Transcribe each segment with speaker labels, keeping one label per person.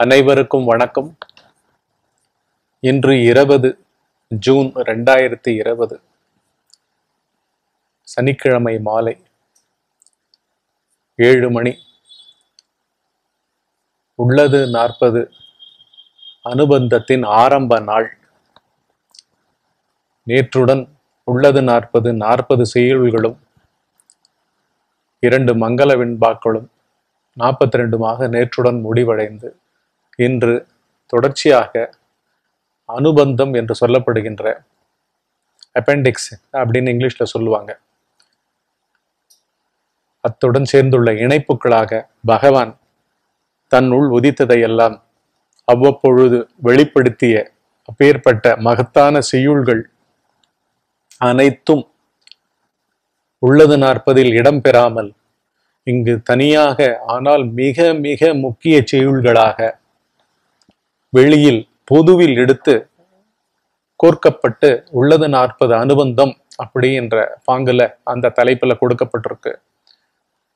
Speaker 1: அனைவருக்கும் வணக்கம். இன்று இருபது ஜூன் ரெண்டாயிரத்தி இருபது. சனிக்கிழமை மாலை ஏழு மணி. உள்ளது நாற்பது. அனுபந்தத்தின் ஆரம்ப நாள். நேற்றுடன் உள்ளது நாற்பது நாற்பது செயல்களும் இரண்டு மங்கள வெண்பாக்களும் நாற்பத்தி ரெண்டுமாக நேற்றுடன் முடிவடைந்து இன்று தொடர்ச்சியாக அனுபந்தம் என்று சொல்லப்படுகின்ற அப்பெண்டிக்ஸ் அப்படின்னு இங்கிலீஷ்ல சொல்லுவாங்க. அத்துடன் சேர்ந்துள்ள இணைப்புகளாக பகவான் தன்னுள் உதித்ததையெல்லாம் அவ்வப்பொழுது வெளிப்படுத்திய அப்பேற்பட்ட மகத்தான செய்யுள்கள் அனைத்தும் உள்ளது நாற்பதில் இடம்பெறாமல் இங்கு தனியாக ஆனால் மிக மிக முக்கிய செய்யுள்களாக வெளியில் பொதுவில் எடுத்து கோர்க்கப்பட்டு உள்ளது நாற்பது அனுபந்தம் அப்படி என்ற பாங்குல அந்த தலைப்புல கொடுக்கப்பட்டிருக்கு.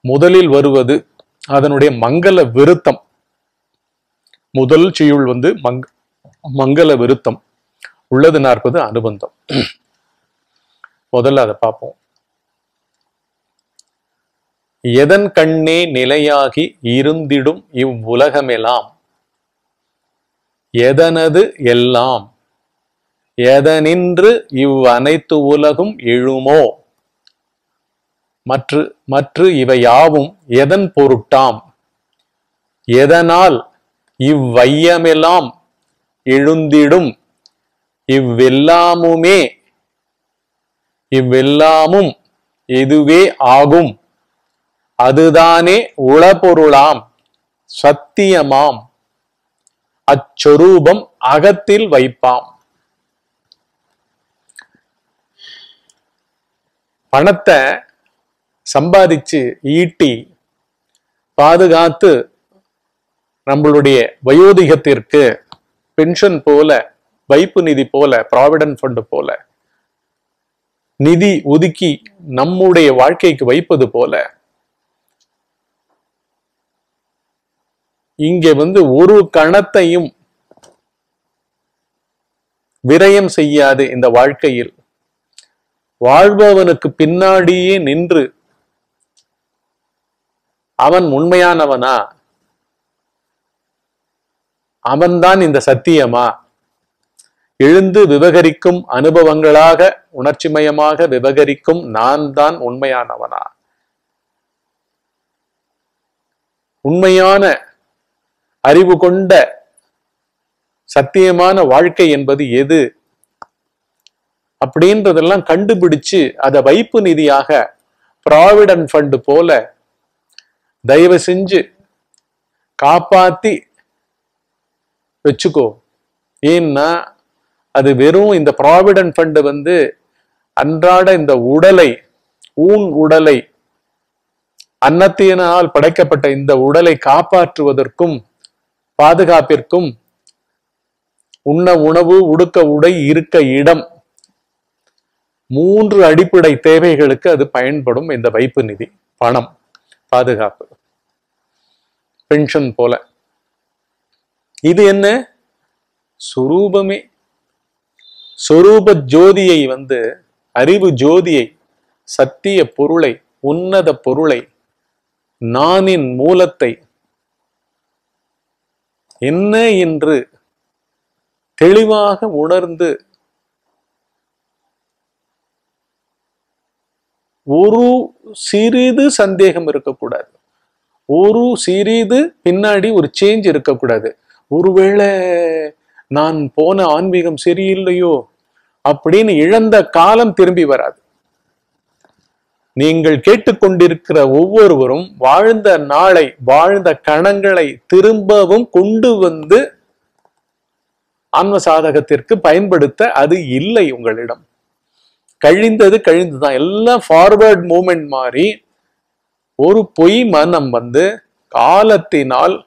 Speaker 1: முதலில் வருவது அதனுடைய மங்கள விருத்தம். முதல் செய்யுள் வந்து மங் மங்கள விருத்தம். உள்ளது நாற்பது அனுபந்தம். முதல்ல அதை பார்ப்போம் எதன் கண்ணே நிலையாகி இருந்திடும் இவ்வுலகமெல்லாம் எதனது எல்லாம்? எதனின்று இவ் அனைத்து உலகும் எழுமோ? மற்ற மற்ற இவையாவும் எதன் பொருட்டாம்? எதனால் இவ்வையமெல்லாம் எழுந்திடும்? இவ்வெல்லாமுமே இவ்வெல்லாமும் எதுவே ஆகும்? அதுதானே உளபொருளாம் சத்தியமாம். அச்சொரூபம் அகத்தில் வைப்பாம். பணத்தை சம்பாதிச்சு ஈட்டி பாதுகாத்து நம்மளுடைய வயோதிகத்திற்கு பென்ஷன் போல வைப்பு நிதி போல ப்ராவிடன்ட் ஃபண்டு போல நிதி ஒதுக்கி நம்முடைய வாழ்க்கைக்கு வைப்பது போல இங்கே வந்து ஒரு கணத்தையும் விரயம் செய்யாது இந்த வாழ்க்கையில். வாழ்பவனுக்கு பின்னாடியே நின்று அவன் உண்மையானவனா? அவன்தான் இந்த சத்தியமா? எழுந்து விவகரிக்கும் அனுபவங்களாக உணர்ச்சிமயமாக விவகரிக்கும் நான் தான் உண்மையானவனா? உண்மையான அறிவு கொண்ட சத்தியமான வாழ்க்கை என்பது எது? அப்படின்றதெல்லாம் கண்டுபிடிச்சு அதை வைப்பு நிதியாக ப்ராவிடன்ட் ஃபண்டு போல தயவு செஞ்சு காப்பாத்தி வச்சுக்கோ. ஏன்னா அது வெறும் இந்த ப்ராவிடன்ட் ஃபண்டு வந்து அன்றாட இந்த உடலை ஊன் உடலை அன்னத்தினால் படைக்கப்பட்ட இந்த உடலை காப்பாற்றுவதற்கும் பாதுகாப்பிற்கும் உண்ண உணவு உடுக்க உடை இருக்க இடம் மூன்று அடிப்படை தேவைகளுக்கு அது பயன்படும் இந்த வைப்பு நிதி பணம் பாதுகாப்பு. பென்ஷன் போல. இது என்ன? சுரூபமே. சொரூப ஜோதியை வந்து அறிவு ஜோதியை சத்திய பொருளை உன்னத பொருளை நானின் மூலத்தை என்ன என்று தெளிவாக உணர்ந்து ஒரு சிறிது சந்தேகம் இருக்கக்கூடாது. ஒரு சிறிது பின்னாடி ஒரு சேஞ்ச் இருக்கக்கூடாது. ஒருவேளை நான் போன ஆன்மீகம் சரியில்லையோ அப்படின்னு இழந்த காலம் திரும்பி வராது. நீங்கள் கேட்டுக்கொண்டிருக்கிற ஒவ்வொருவரும் வாழ்ந்த நாளை வாழ்ந்த கணங்களை திரும்பவும் கொண்டு வந்து ஆன்ம சாதகத்திற்கு பயன்படுத்த அது இல்லை உங்களிடம். கழிந்தது கழிந்துதான். எல்லாம் ஃபார்வர்ட் மூமெண்ட் மாதிரி ஒரு பொய் மனம் வந்து காலத்தினால்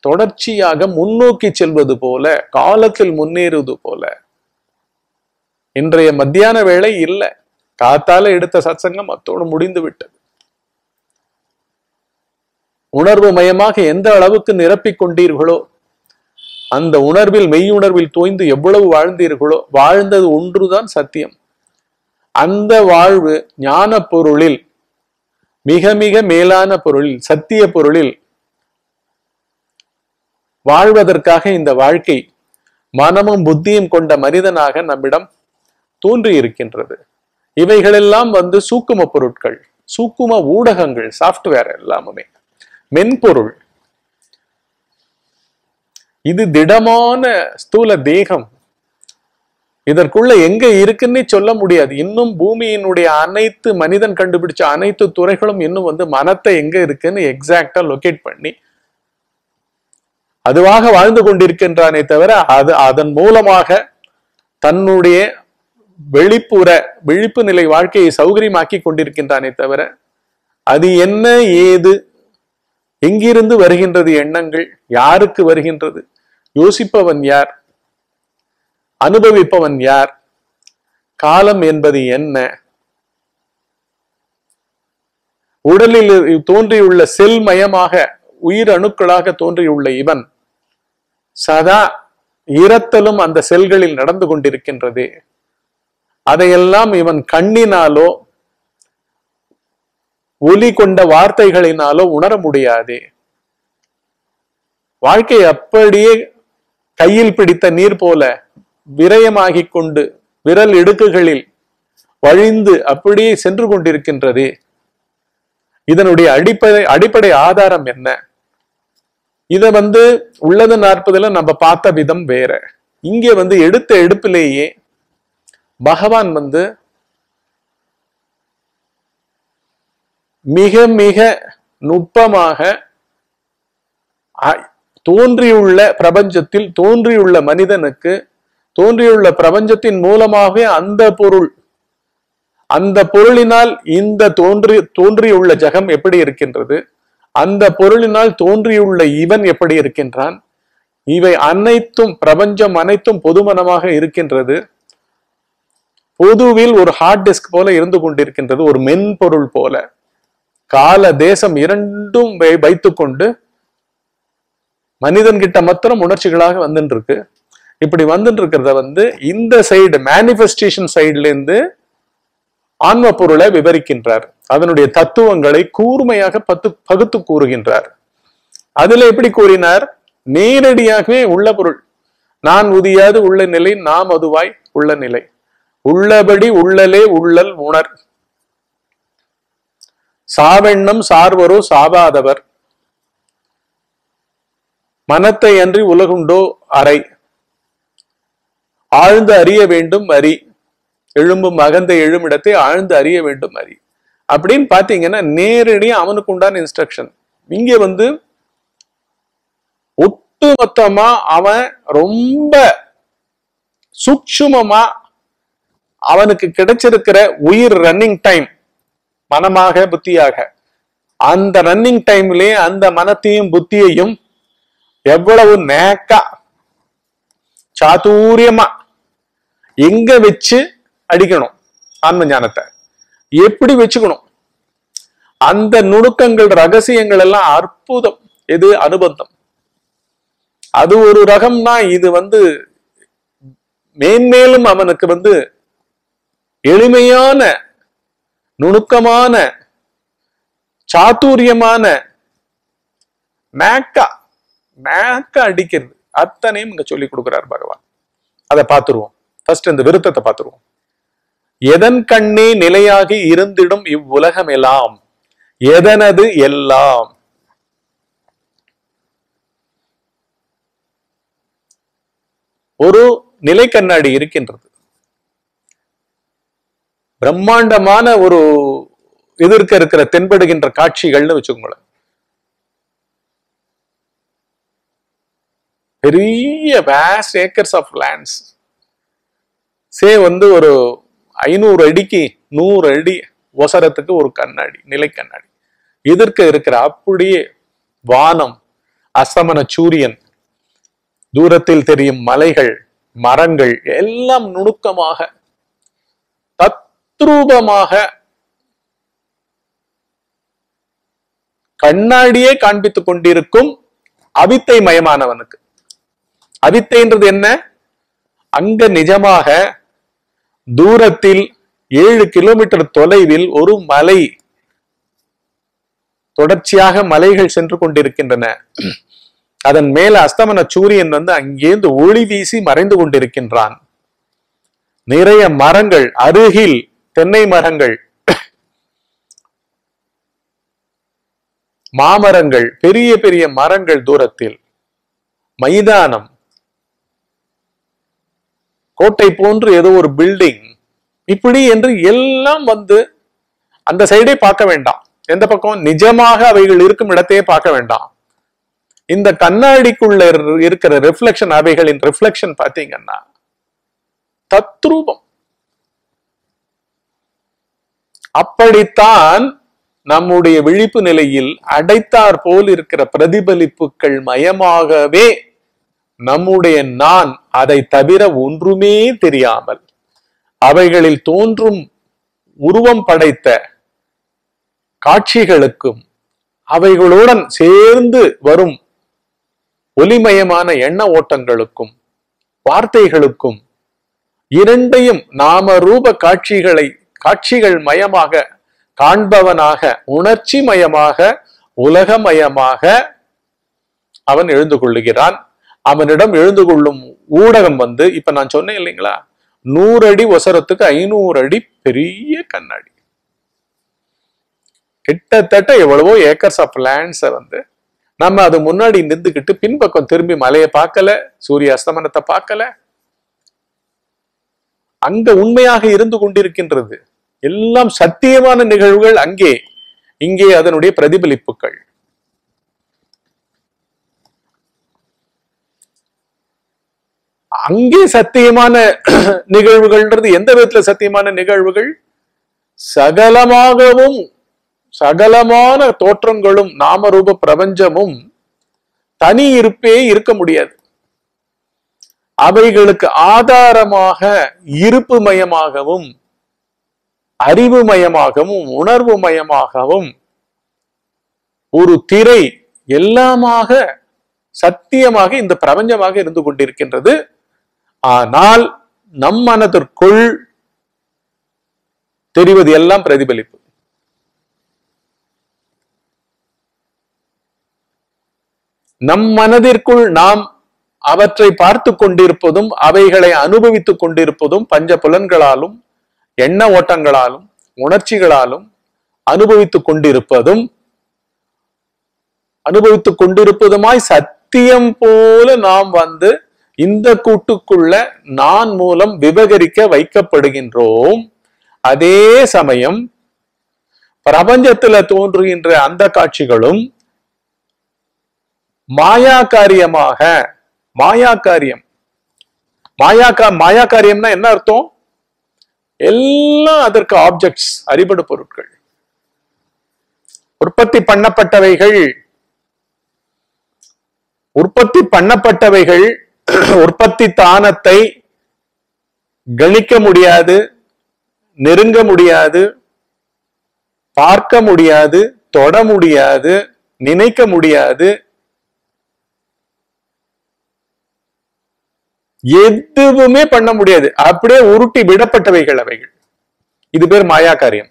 Speaker 1: தொடர்ச்சியாக முன்னோக்கி செல்வது போல காலத்தில் முன்னேறுவது போல இன்றைய மத்தியான வேலை இல்லை. காத்தால எடுத்த சத்சங்கம் அத்தோடு முடிந்து விட்டது உணர்வு மயமாக எந்த அளவுக்கு நிரப்பிக் கொண்டீர்களோ அந்த உணர்வில் மெய்யுணர்வில் தோய்ந்து எவ்வளவு வாழ்ந்தீர்களோ வாழ்ந்தது ஒன்றுதான் சத்தியம். அந்த வாழ்வு ஞான பொருளில் மிக மிக மேலான பொருளில் சத்திய பொருளில் வாழ்வதற்காக இந்த வாழ்க்கை மனமும் புத்தியும் கொண்ட மனிதனாக நம்மிடம் தோன்றியிருக்கின்றது. இவைகளெல்லாம் வந்து சூக்கும பொருட்கள் சூக்கும ஊடகங்கள் சாஃப்ட்வேர் எல்லாமுமே. மென்பொருள். இது திடமான ஸ்தூல தேகம். இதற்குள்ள எங்க இருக்குன்னே சொல்ல முடியாது. இன்னும் பூமியினுடைய அனைத்து மனிதன் கண்டுபிடிச்ச அனைத்து துறைகளும் இன்னும் வந்து மனத்தை எங்க இருக்குன்னு எக்ஸாக்டா லொகேட் பண்ணி அதுவாக வாழ்ந்து கொண்டிருக்கின்றானே தவிர அது அதன் மூலமாக தன்னுடைய வெளிப்புற விழிப்பு நிலை வாழ்க்கையை சௌகரியமாக்கி கொண்டிருக்கின்றானே தவிர அது என்ன ஏது எங்கிருந்து வருகின்றது எண்ணங்கள் யாருக்கு வருகின்றது யோசிப்பவன் யார் அனுபவிப்பவன் யார் காலம் என்பது என்ன உடலில் தோன்றியுள்ள செல் மயமாக உயிர் அணுக்களாக தோன்றியுள்ள இவன் சதா இரத்தலும் அந்த செல்களில் நடந்து கொண்டிருக்கின்றது. அதையெல்லாம் இவன் கண்ணினாலோ ஒலி கொண்ட வார்த்தைகளினாலோ உணர முடியாது. வாழ்க்கை அப்படியே கையில் பிடித்த நீர் போல விரயமாகிக் கொண்டு விரல் இடுக்குகளில் வழிந்து அப்படியே சென்று கொண்டிருக்கின்றது. இதனுடைய அடிப்படை அடிப்படை ஆதாரம் என்ன? இத வந்து உள்ளது நாற்பதுல நம்ம பார்த்த விதம் வேற. இங்கே வந்து எடுத்த எடுப்பிலேயே பகவான் வந்து மிக மிக நுட்பமாக தோன்றியுள்ள பிரபஞ்சத்தில் தோன்றியுள்ள மனிதனுக்கு தோன்றியுள்ள பிரபஞ்சத்தின் மூலமாகவே அந்த பொருள் அந்த பொருளினால் இந்த தோன்றி தோன்றியுள்ள ஜகம் எப்படி இருக்கின்றது? அந்த பொருளினால் தோன்றியுள்ள இவன் எப்படி இருக்கின்றான்? இவை அனைத்தும் பிரபஞ்சம் அனைத்தும் பொதுமனமாக இருக்கின்றது. பொதுவில் ஒரு ஹார்ட் டிஸ்க் போல இருந்து கொண்டிருக்கின்றது ஒரு மென்பொருள் போல. கால தேசம் இரண்டும் வை- வைத்துக்கொண்டு மனிதன்கிட்ட மாத்திரம் உணர்ச்சிகளாக வந்துட்டு இருக்கு இப்படி வந்துட்டு இருக்கிறத வந்து இந்த சைடு மேனிஃபெஸ்டேஷன் சைடுல இருந்து ஆன்ம பொருளை விவரிக்கின்றார். அதனுடைய தத்துவங்களை கூர்மையாக பத்து பகுத்து கூறுகின்றார். அதுல எப்படி கூறினார்? நேரடியாகவே உள்ள பொருள். நான் உதியாது உள்ள நிலை நாம் அதுவாய் உள்ள நிலை. உள்ளபடி உள்ளலே உள்ளல் உணர். சாவெண்ணம் சார்வரோ சாவாதவர். மனத்தை அன்றி உலகுண்டோ அறை. ஆழ்ந்து அறிய வேண்டும் அறி எழும்பும் மகந்த எழுமிடத்தை ஆழ்ந்து அறிய வேண்டும் அறி அப்படின்னு பாத்தீங்கன்னா நேரடியா அவனுக்கு உண்டான இன்ஸ்ட்ரக்ஷன் இங்க வந்து ஒட்டுமொத்தமா அவன் ரொம்ப சூட்சுமமா அவனுக்கு கிடைச்சிருக்கிற உயிர் ரன்னிங் டைம் மனமாக புத்தியாக. அந்த ரன்னிங் டைம்லயே அந்த மனத்தையும் புத்தியையும் எவ்வளவு நேக்கா சாதுரியமா எங்க வச்சு அடிக்கணும் ஆன்ம ஞானத்தை? எப்படி வச்சுக்கணும்? அந்த நுணுக்கங்கள் ரகசியங்கள் எல்லாம் அற்புதம். எது? அனுபந்தம். அது ஒரு ரகம்னா இது வந்து மேன்மேலும் அவனுக்கு வந்து எளிமையான நுணுக்கமான சாத்துரியமான மேக்கா மேக்கா அடிக்கிறது. அத்தனையும் இங்க சொல்லி கொடுக்கிறார் பகவான். அதை பார்த்துருவோம். ஃபர்ஸ்ட் இந்த விருத்தத்தை பார்த்துருவோம். எதன் கண்ணே நிலையாகி இருந்திடும் இவ்வுலகம் எல்லாம் எதனது எல்லாம்? ஒரு நிலை கண்ணாடி இருக்கின்றது. பிரம்மாண்டமான ஒரு எதிர்க்க இருக்கிற தென்படுகின்ற காட்சிகள்னு வச்சுக்கோங்களேன். பெரிய waste acres of lands say வந்து ஒரு ஐநூறு அடிக்கு நூறு அடி ஒசரத்துக்கு ஒரு கண்ணாடி நிலை கண்ணாடி. எதிர்க்க இருக்கிற அப்படியே வானம் அசமன சூரியன் தூரத்தில் தெரியும் மலைகள் மரங்கள் எல்லாம் நுணுக்கமாக தத்ரூபமாக கண்ணாடியே காண்பித்துக் கொண்டிருக்கும் அவித்தை மயமானவனுக்கு. அவித்தைன்றது என்ன? அங்க நிஜமாக தூரத்தில் ஏழு கிலோமீட்டர் தொலைவில் ஒரு மலை தொடர்ச்சியாக மலைகள் சென்று கொண்டிருக்கின்றன. அதன் மேல அஸ்தமன சூரியன் வந்து அங்கேந்து ஒளி வீசி மறைந்து கொண்டிருக்கின்றான். நிறைய மரங்கள் அருகில் தென்னை மரங்கள் மாமரங்கள் பெரிய பெரிய மரங்கள் தூரத்தில் மைதானம் கோட்டை போன்று ஏதோ ஒரு பில்டிங் இப்படி என்று எல்லாம் வந்து அந்த சைடே பார்க்க வேண்டாம். எந்த பக்கம்? நிஜமாக அவைகள் இருக்கும் இடத்தையே பார்க்க வேண்டாம். இந்த கண்ணாடிக்குள்ள இரு- இருக்கிற ரிஃப்ளெக்ஷன் அவைகளின் ரிஃப்ளெக்ஷன் பாத்தீங்கன்னா தத்ரூபம். அப்படித்தான் நம்முடைய விழிப்பு நிலையில் அடைத்தார் போல் இருக்கிற பிரதிபலிப்புகள் மயமாகவே நம்முடைய நான் அதை தவிர ஒன்றுமே தெரியாமல் அவைகளில் தோன்றும் உருவம் படைத்த காட்சிகளுக்கும் அவைகளுடன் சேர்ந்து வரும் ஒலிமயமான எண்ண ஓட்டங்களுக்கும் வார்த்தைகளுக்கும் இரண்டையும் நாம ரூப காட்சிகளை காட்சிகள் மயமாக காண்பவனாக உணர்ச்சி மயமாக உலகமயமாக அவன் எழுந்து கொள்ளுகிறான். அவனிடம் எழுந்து கொள்ளும் ஊடகம் வந்து இப்ப நான் சொன்னேன் இல்லைங்களா? நூறு அடி ஒசரத்துக்கு ஐநூறு அடி பெரிய கண்ணாடி. கிட்டத்தட்ட எவ்வளவோ ஏக்கர்ஸ் ஆஃப் லேண்ட்ஸை வந்து நம்ம அது முன்னாடி நின்றுக்கிட்டு பின்பக்கம் திரும்பி மலையை பார்க்கல சூரிய அஸ்தமனத்தை பார்க்கல. அங்க உண்மையாக இருந்து கொண்டிருக்கின்றது. எல்லாம் சத்தியமான நிகழ்வுகள் அங்கே. இங்கே அதனுடைய பிரதிபலிப்புகள். அங்கே சத்தியமான நிகழ்வுகள்ன்றது எந்த விதத்துல சத்தியமான நிகழ்வுகள்? சகலமாகவும் சகலமான தோற்றங்களும் நாமரூப பிரபஞ்சமும் தனி இருப்பே இருக்க முடியாது. அவைகளுக்கு ஆதாரமாக இருப்பு மயமாகவும் அறிவு மயமாகவும் உணர்வு மயமாகவும் ஒரு திரை எல்லாமாக சத்தியமாக இந்த பிரபஞ்சமாக இருந்து கொண்டிருக்கின்றது. ஆனால் நம் மனதிற்குள் தெரிவது எல்லாம் பிரதிபலிப்பு. நம் மனதிற்குள் நாம் அவற்றை பார்த்து கொண்டிருப்பதும் அவைகளை அனுபவித்துக் கொண்டிருப்பதும் பஞ்ச புலன்களாலும் எண்ண ஓட்டங்களாலும் உணர்ச்சிகளாலும் அனுபவித்துக் கொண்டிருப்பதும் அனுபவித்துக் கொண்டிருப்பதுமாய் சத்தியம் போல நாம் வந்து இந்த கூட்டுக்குள்ள நான் மூலம் விபகரிக்க வைக்கப்படுகின்றோம். அதே சமயம் பிரபஞ்சத்துல தோன்றுகின்ற அந்த காட்சிகளும் மாயா காரியமாக மாயா காரியம் மாயாக்கா மாயா காரியம்னா என்ன அர்த்தம்? எல்லாம் அதற்கு ஆப்ஜெக்ட்ஸ் அறிபடு பொருட்கள். உற்பத்தி பண்ணப்பட்டவைகள் உற்பத்தி பண்ணப்பட்டவைகள் உற்பத்தி தானத்தை கணிக்க முடியாது நெருங்க முடியாது பார்க்க முடியாது தொட முடியாது நினைக்க முடியாது எதுவுமே பண்ண முடியாது. அப்படியே உருட்டி விடப்பட்டவைகள் அவைகள். இது பேர் மாயா காரியம்.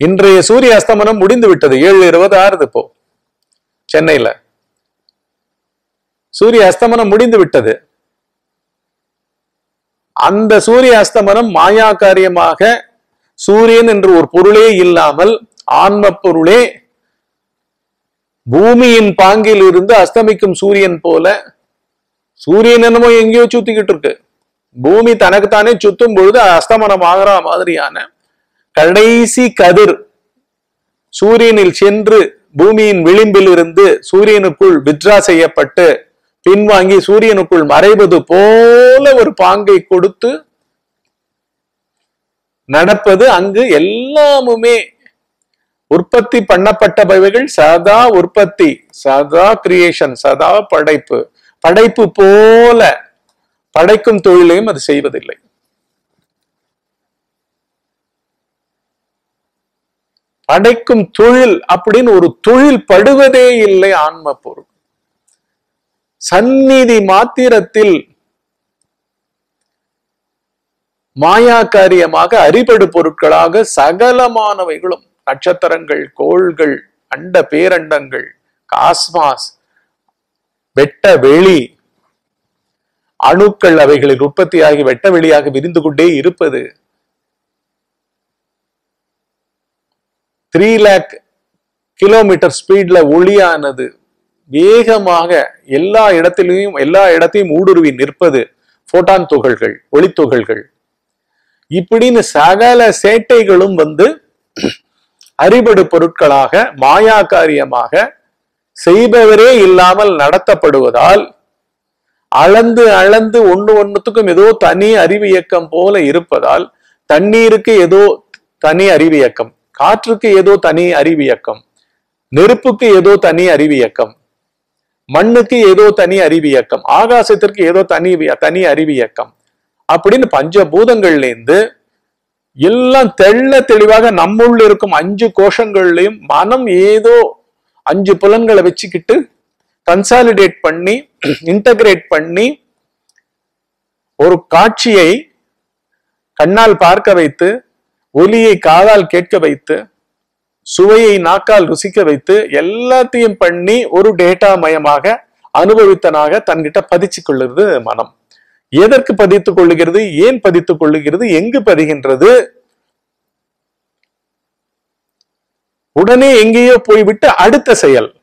Speaker 1: இன்றைய சூரிய அஸ்தமனம் முடிந்து விட்டது. ஏழு இருபது ஆறுது இப்போ. சென்னையில. சூரிய அஸ்தமனம் முடிந்து விட்டது. அந்த சூரிய அஸ்தமனம் மாயா காரியமாக சூரியன் என்று ஒரு பொருளே இல்லாமல் ஆன்ம பொருளே பூமியின் பாங்கில் இருந்து அஸ்தமிக்கும் சூரியன் போல சூரியன் என்னமோ எங்கேயோ சுத்திக்கிட்டு இருக்கு. பூமி தனக்குத்தானே சுத்தும் பொழுது அஸ்தமனம் ஆகிற மாதிரியான கடைசி கதிர் சூரியனில் சென்று பூமியின் விளிம்பில் இருந்து சூரியனுக்குள் வித்ரா செய்யப்பட்டு பின்வாங்கி சூரியனுக்குள் மறைவது போல ஒரு பாங்கை கொடுத்து நடப்பது அங்கு எல்லாமுமே உற்பத்தி பண்ணப்பட்டவைகள் சதா உற்பத்தி சதா கிரியேஷன் சதா படைப்பு. படைப்பு போல படைக்கும் தொழிலையும் அது செய்வதில்லை. படைக்கும் தொழில் அப்படின்னு ஒரு தொழில் படுவதே இல்லை ஆன்ம பொருள். சந்நிதி மாத்திரத்தில் மாயா காரியமாக அறிபடு பொருட்களாக சகலமானவைகளும் நட்சத்திரங்கள் கோள்கள் அண்ட பேரண்டங்கள் காஸ்மாஸ் வெட்ட வெளி அணுக்கள் அவைகளில் உற்பத்தியாகி வெட்ட வெளியாக விரிந்து கொண்டே இருப்பது. த்ரீ லேக் கிலோமீட்டர் ஸ்பீட்ல ஒளியானது. வேகமாக எல்லா இடத்திலையும் எல்லா இடத்தையும் ஊடுருவி நிற்பது. போட்டான் துகள்கள் ஒளித்துகள்கள். இப்படின்னு சகல சேட்டைகளும் வந்து அறிபடு பொருட்களாக மாயா காரியமாக செய்பவரே இல்லாமல் நடத்தப்படுவதால் அளந்து அளந்து ஒன்று ஒன்றுத்துக்கும் ஏதோ தனி அறிவு இயக்கம் போல இருப்பதால் தண்ணீருக்கு ஏதோ தனி அறிவு இயக்கம் காற்றுக்கு ஏதோ தனி அறிவு இயக்கம் நெருப்புக்கு ஏதோ தனி அறிவு இயக்கம் மண்ணுக்கு ஏதோ தனி அறிவு இயக்கம் ஆகாசத்திற்கு ஏதோ தனி தனி அறிவு இயக்கம் அப்படின்னு பஞ்சபூதங்கள்லேருந்து எல்லாம் தெள்ள தெளிவாக நம்முள்ள இருக்கும் அஞ்சு கோஷங்கள்லையும் மனம் ஏதோ அஞ்சு புலன்களை வச்சுக்கிட்டு கன்சாலிடேட் பண்ணி இன்டகிரேட் பண்ணி ஒரு காட்சியை கண்ணால் பார்க்க வைத்து ஒலியை காதால் கேட்க வைத்து சுவையை நாக்கால் ருசிக்க வைத்து எல்லாத்தையும் பண்ணி ஒரு டேட்டா மயமாக அனுபவித்தனாக தன்கிட்ட பதிச்சு கொள்ளுறது மனம். எதற்கு பதித்துக் கொள்ளுகிறது? ஏன் பதித்துக் கொள்ளுகிறது? எங்கு பதிகின்றது உடனே எங்கேயோ போய்விட்டு அடுத்த செயல்.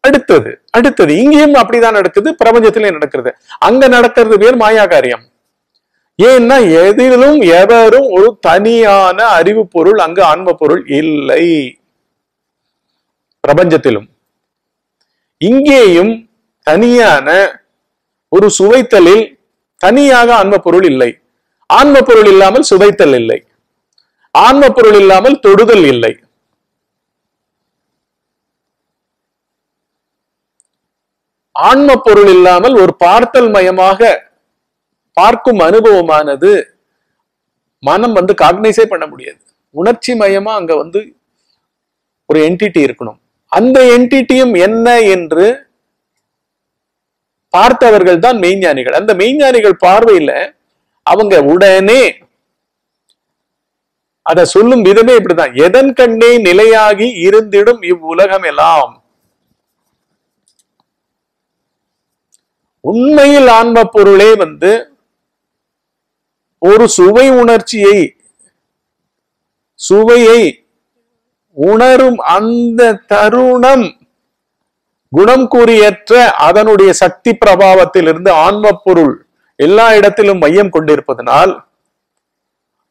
Speaker 1: அடுத்தது அடுத்தது. இங்கேயும் அப்படிதான் நடக்குது. பிரபஞ்சத்திலே நடக்கிறது. அங்க நடக்கிறது பேர் மாயா காரியம் ஏன்னா எதிலும் எவரும் ஒரு தனியான அறிவு பொருள் அங்கு ஆன்ம பொருள் இல்லை. பிரபஞ்சத்திலும். இங்கேயும் தனியான ஒரு சுவைத்தலில் தனியாக ஆன்ம பொருள் இல்லை. ஆன்ம பொருள் இல்லாமல் சுவைத்தல் இல்லை. ஆன்ம பொருள் இல்லாமல் தொடுதல் இல்லை. ஆன்ம பொருள் இல்லாமல் ஒரு பார்த்தல் மயமாக பார்க்கும் அனுபவமானது மனம் வந்து காக்னைஸே பண்ண முடியாது. உணர்ச்சி மயமா அங்க வந்து ஒரு என்டிட்டி இருக்கணும். அந்த என்டிட்டியும் என்ன என்று பார்த்தவர்கள் தான் மெய்ஞானிகள் அந்த மெய்ஞானிகள் பார்வையில அவங்க உடனே அத சொல்லும் விதமே இப்படிதான். எதன் கண்ணே நிலையாகி இருந்திடும் இவ்வுலகம் எல்லாம்? உண்மையில் ஆன்ம பொருளே வந்து ஒரு சுவை உணர்ச்சியை சுவையை உணரும் அந்த தருணம் குணம் கூறியற்ற அதனுடைய சக்தி பிரபாவத்திலிருந்து ஆன்ம பொருள் எல்லா இடத்திலும் மையம் கொண்டிருப்பதனால்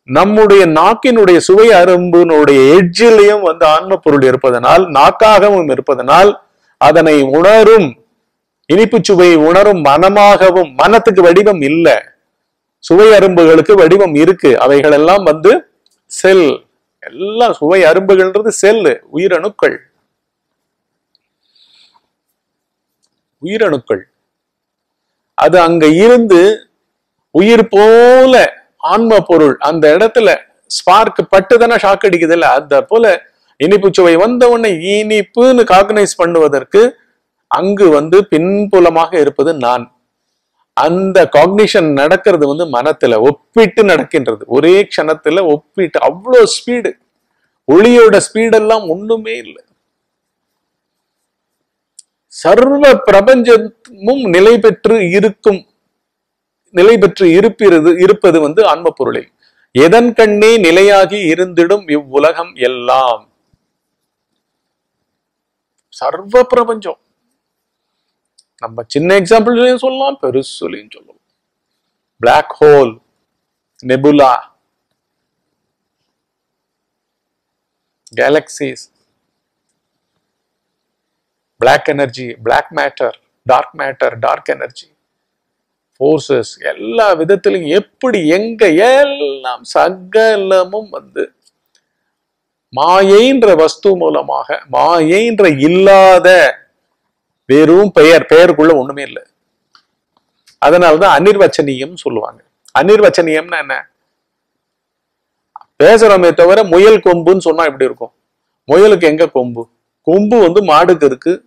Speaker 1: நம்முடைய நாக்கினுடைய சுவை அரும்பினுடைய எட்ஜிலையும் வந்து ஆன்ம பொருள் இருப்பதனால் நாக்காகவும் இருப்பதனால் அதனை உணரும் இனிப்பு சுவையை உணரும் மனமாகவும் மனத்துக்கு வடிவம் இல்லை. சுவை அரும்புகளுக்கு வடிவம் இருக்கு. அவைகள் எல்லாம் வந்து செல். எல்லாம் சுவை அரும்புகள்ன்றது செல் உயிரணுக்கள். உயிரணுக்கள். அது அங்க இருந்து உயிர் போல ஆன்ம பொருள் அந்த இடத்துல ஸ்பார்க் பட்டுதானே ஷாக் அடிக்குது இல்ல அத போல இனிப்பு சுவை வந்த உடனே இனிப்புன்னு காக்னைஸ் பண்ணுவதற்கு அங்கு வந்து பின்புலமாக இருப்பது நான். அந்த காக்னிஷன் நடக்கிறது வந்து மனத்துல ஒப்பிட்டு நடக்கின்றது. ஒரே க்ஷணத்துல ஒப்பிட்டு அவ்வளோ ஸ்பீடு ஒளியோட ஸ்பீடெல்லாம் ஒண்ணுமே இல்லை. சர்வ பிரபஞ்சமும் நிலை பெற்று இருக்கும் நிலை பெற்று இருப்பிறது இருப்பது வந்து ஆன்ம பொருளை. எதன் கண்ணே நிலையாகி இருந்திடும் இவ்வுலகம் எல்லாம்? சர்வ பிரபஞ்சம். நம்ம சின்ன எக்ஸாம்பிள்லையும் சொல்லலாம் பெருசுலையும் சொல்லலாம். Black hole nebula galaxies black energy black matter dark matter dark energy forces எல்லா விதத்திலும் எப்படி எங்க எல்லாம் சகலமும் வந்து மாயைன்ற வஸ்து மூலமாக மாயைன்ற இல்லாத வெறும் பெயர் பெயருக்குள்ள ஒண்ணுமே இல்லை. அதனாலதான் அனிர்வச்சனியம் சொல்லுவாங்க. அனிர்வச்சனியம்னா என்ன? பேசுறோமே தவிர முயல் கொம்புன்னு சொன்னா எப்படி இருக்கும்? முயலுக்கு எங்க கொம்பு? கொம்பு வந்து மாடுக்கு இருக்கு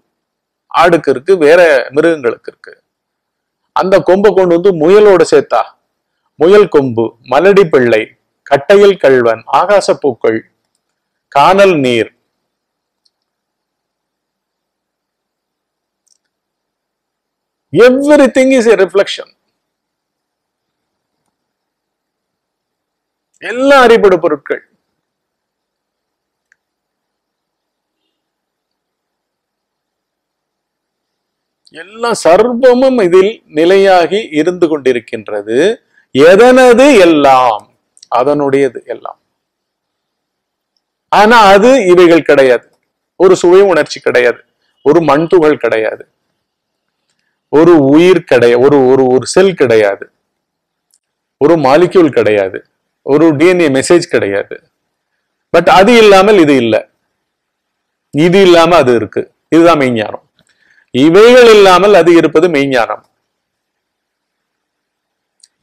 Speaker 1: ஆடுக்கு இருக்கு வேற மிருகங்களுக்கு இருக்கு. அந்த கொம்பை கொண்டு வந்து முயலோட சேர்த்தா முயல் கொம்பு மலடி பிள்ளை கட்டையில் கல்வன் ஆகாச பூக்கள் கானல் நீர். Everything is a reflection எல்லா அறிபடு பொருட்கள். எல்லாம் சர்வமும் இதில் நிலையாகி இருந்து கொண்டிருக்கின்றது. எதனது எல்லாம்? அதனுடையது எல்லாம். ஆனா அது இவைகள் கிடையாது. ஒரு சுவை உணர்ச்சி கிடையாது. ஒரு மண் துகள் கிடையாது. ஒரு உயிர் கிடையாது ஒரு ஒரு ஒரு செல் கிடையாது. ஒரு மாலிக்யூல் கிடையாது. ஒரு டிஎன்ஏ மெசேஜ் கிடையாது. பட் அது இல்லாமல் இது இல்லை. இது இல்லாம அது இருக்கு. இதுதான் மெய்ஞானம். இவைகள் இல்லாமல் அது இருப்பது மெய்ஞானம்.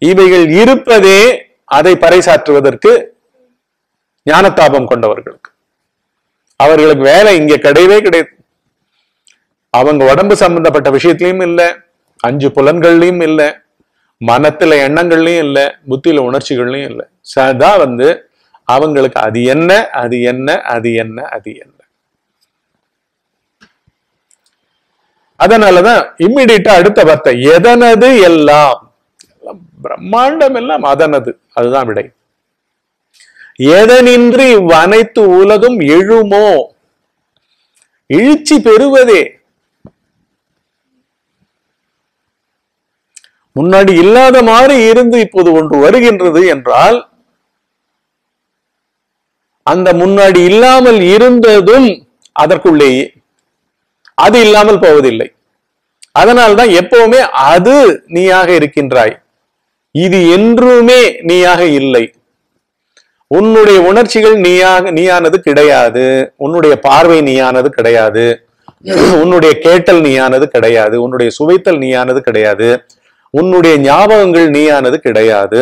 Speaker 1: இவைகள் இருப்பதே அதை பறைசாற்றுவதற்கு ஞானத்தாபம் கொண்டவர்களுக்கு. அவர்களுக்கு வேலை இங்க கிடையவே கிடையாது. அவங்க உடம்பு சம்பந்தப்பட்ட விஷயத்திலையும் இல்ல அஞ்சு புலன்கள்லயும் இல்ல மனத்துல எண்ணங்கள்லயும் இல்ல புத்தியில உணர்ச்சிகள்லயும் இல்ல. சதா வந்து அவங்களுக்கு அது என்ன அது என்ன அது என்ன அது என்ன. அதனாலதான் இம்மிடியட்டா அடுத்த வார்த்தை எதனது எல்லாம்? பிரம்மாண்டம் எல்லாம் அதனது. அதுதான் விடை. எதனின்றி இவ்வனைத்து உலகம் எழுமோ? எழுச்சி பெறுவதே. முன்னாடி இல்லாத மாதிரி இருந்து இப்போது ஒன்று வருகின்றது என்றால் அந்த முன்னாடி இல்லாமல் இருந்ததும் அதற்குள்ளேயே அது இல்லாமல் போவதில்லை. அதனால்தான் எப்பவுமே அது நீயாக இருக்கின்றாய். இது என்றுமே நீயாக இல்லை. உன்னுடைய உணர்ச்சிகள் நீயாக நீயானது கிடையாது. உன்னுடைய பார்வை நீயானது கிடையாது. உன்னுடைய கேட்டல் நீயானது கிடையாது. உன்னுடைய சுவைத்தல் நீயானது கிடையாது. உன்னுடைய ஞாபகங்கள் நீயானது கிடையாது.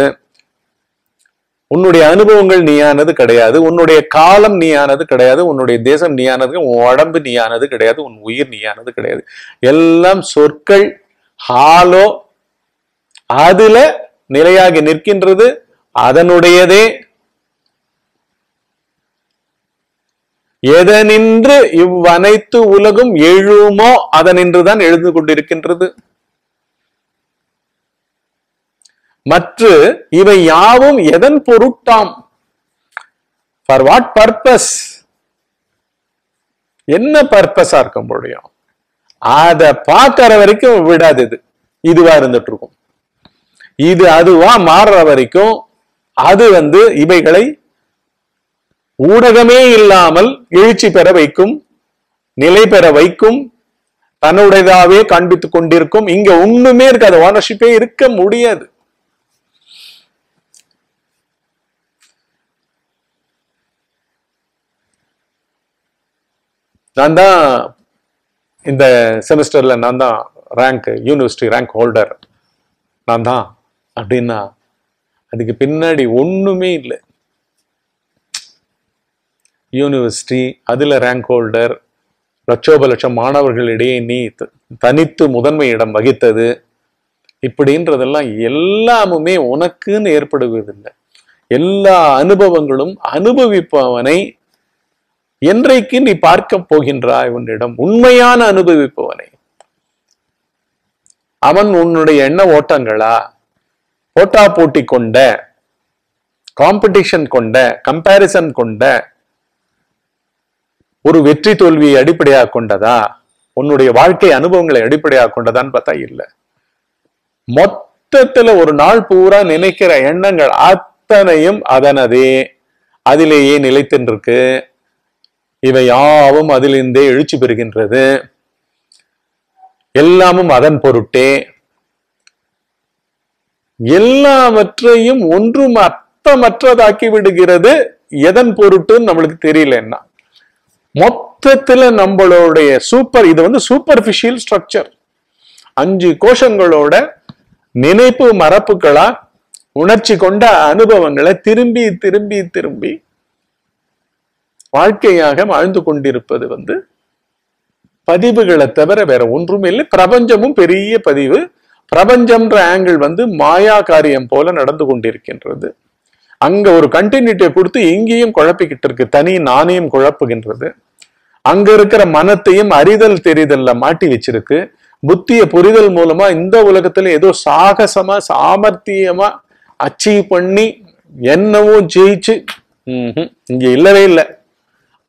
Speaker 1: உன்னுடைய அனுபவங்கள் நீயானது கிடையாது. உன்னுடைய காலம் நீயானது கிடையாது. உன்னுடைய தேசம் நீயானது. உன் உடம்பு நீயானது கிடையாது. உன் உயிர் நீயானது கிடையாது. எல்லாம் சொற்கள் ஹாலோ அதுல நிலையாகி நிற்கின்றது. அதனுடையதே. எதனின்று இவ்வனைத்து உலகும் எழுமோ அதனின்றுதான் எழுந்து கொண்டிருக்கின்றது. மற்ற இவை யாவும் எதன் பொருட்டாம்? ஃபார் வாட் பர்பஸ் என்ன பர்பஸா இருக்க முடியும்? அதை பார்க்கற வரைக்கும் விடாது இது. இதுவா இருந்துட்டு இருக்கும். இது அதுவா மாறுற வரைக்கும் அது வந்து இவைகளை ஊடகமே இல்லாமல் எழுச்சி பெற வைக்கும் நிலை பெற வைக்கும் தன்னுடையதாவே காண்பித்துக் கொண்டிருக்கும். இங்க ஒண்ணுமே இருக்காது. ஓனர்ஷிப்பே இருக்க முடியாது. நான் தான் இந்த செமஸ்டர்ல நான் தான் ரேங்க் யூனிவர்சிட்டி ரேங்க் ஹோல்டர் நான் தான் அப்படின்னா அதுக்கு பின்னாடி ஒண்ணுமே இல்லை. யூனிவர்சிட்டி அதில் ரேங்க் ஹோல்டர் லட்சோப லட்சம் மாணவர்களிடையே நீ தனித்து முதன்மை இடம் வகித்தது. இப்படின்றதெல்லாம் எல்லாமுமே உனக்குன்னு ஏற்படுவதில்லை. எல்லா அனுபவங்களும் அனுபவிப்பவனை என்றைக்கு நீ பார்க்க போகின்றாய் உன்னிடம்? உண்மையான அனுபவிப்பவனை. அவன் உன்னுடைய எண்ண ஓட்டங்களா? போட்டா போட்டி கொண்ட காம்படிஷன் கொண்ட கம்பாரிசன் கொண்ட ஒரு வெற்றி தோல்வியை அடிப்படையாக கொண்டதா? உன்னுடைய வாழ்க்கை அனுபவங்களை அடிப்படையாக கொண்டதான்னு பார்த்தா இல்லை. மொத்தத்துல ஒரு நாள் பூரா நினைக்கிற எண்ணங்கள் அத்தனையும் அதனதே அதிலேயே நிலைத்தின்றிருக்கு. இவை யாவும் அதிலிருந்தே எழுச்சி பெறுகின்றது. எல்லாமும் அதன் பொருட்டே. எல்லாவற்றையும் ஒன்றும் அர்த்தமற்றதாக்கி விடுகிறது. எதன் பொருட்டுன்னு நம்மளுக்கு தெரியலன்னா மொத்தத்துல நம்மளுடைய சூப்பர் இது வந்து சூப்பர்ஃபிஷியல் ஸ்ட்ரக்சர் அஞ்சு கோஷங்களோட நினைப்பு மரப்புகளா உணர்ச்சி கொண்ட அனுபவங்களை திரும்பி திரும்பி திரும்பி வாழ்க்கையாக வாழ்ந்து கொண்டிருப்பது வந்து பதிவுகளை தவிர வேற ஒன்றும் இல்லை. பிரபஞ்சமும் பெரிய பதிவு. பிரபஞ்சம்ன்ற ஆங்கிள் வந்து மாயா காரியம் போல நடந்து கொண்டிருக்கின்றது. அங்க ஒரு கண்டினியூட்டியை கொடுத்து இங்கேயும் குழப்பிக்கிட்டு இருக்கு. தனி நாணயம் குழப்புகின்றது. அங்க இருக்கிற மனத்தையும் அறிதல் தெரிதல்ல மாட்டி வச்சிருக்கு. புத்திய புரிதல் மூலமா இந்த உலகத்துல ஏதோ சாகசமா சாமர்த்தியமா அச்சீவ் பண்ணி என்னவோ ஜெயிச்சு ம்ஹும். இங்க இல்லவே இல்லை.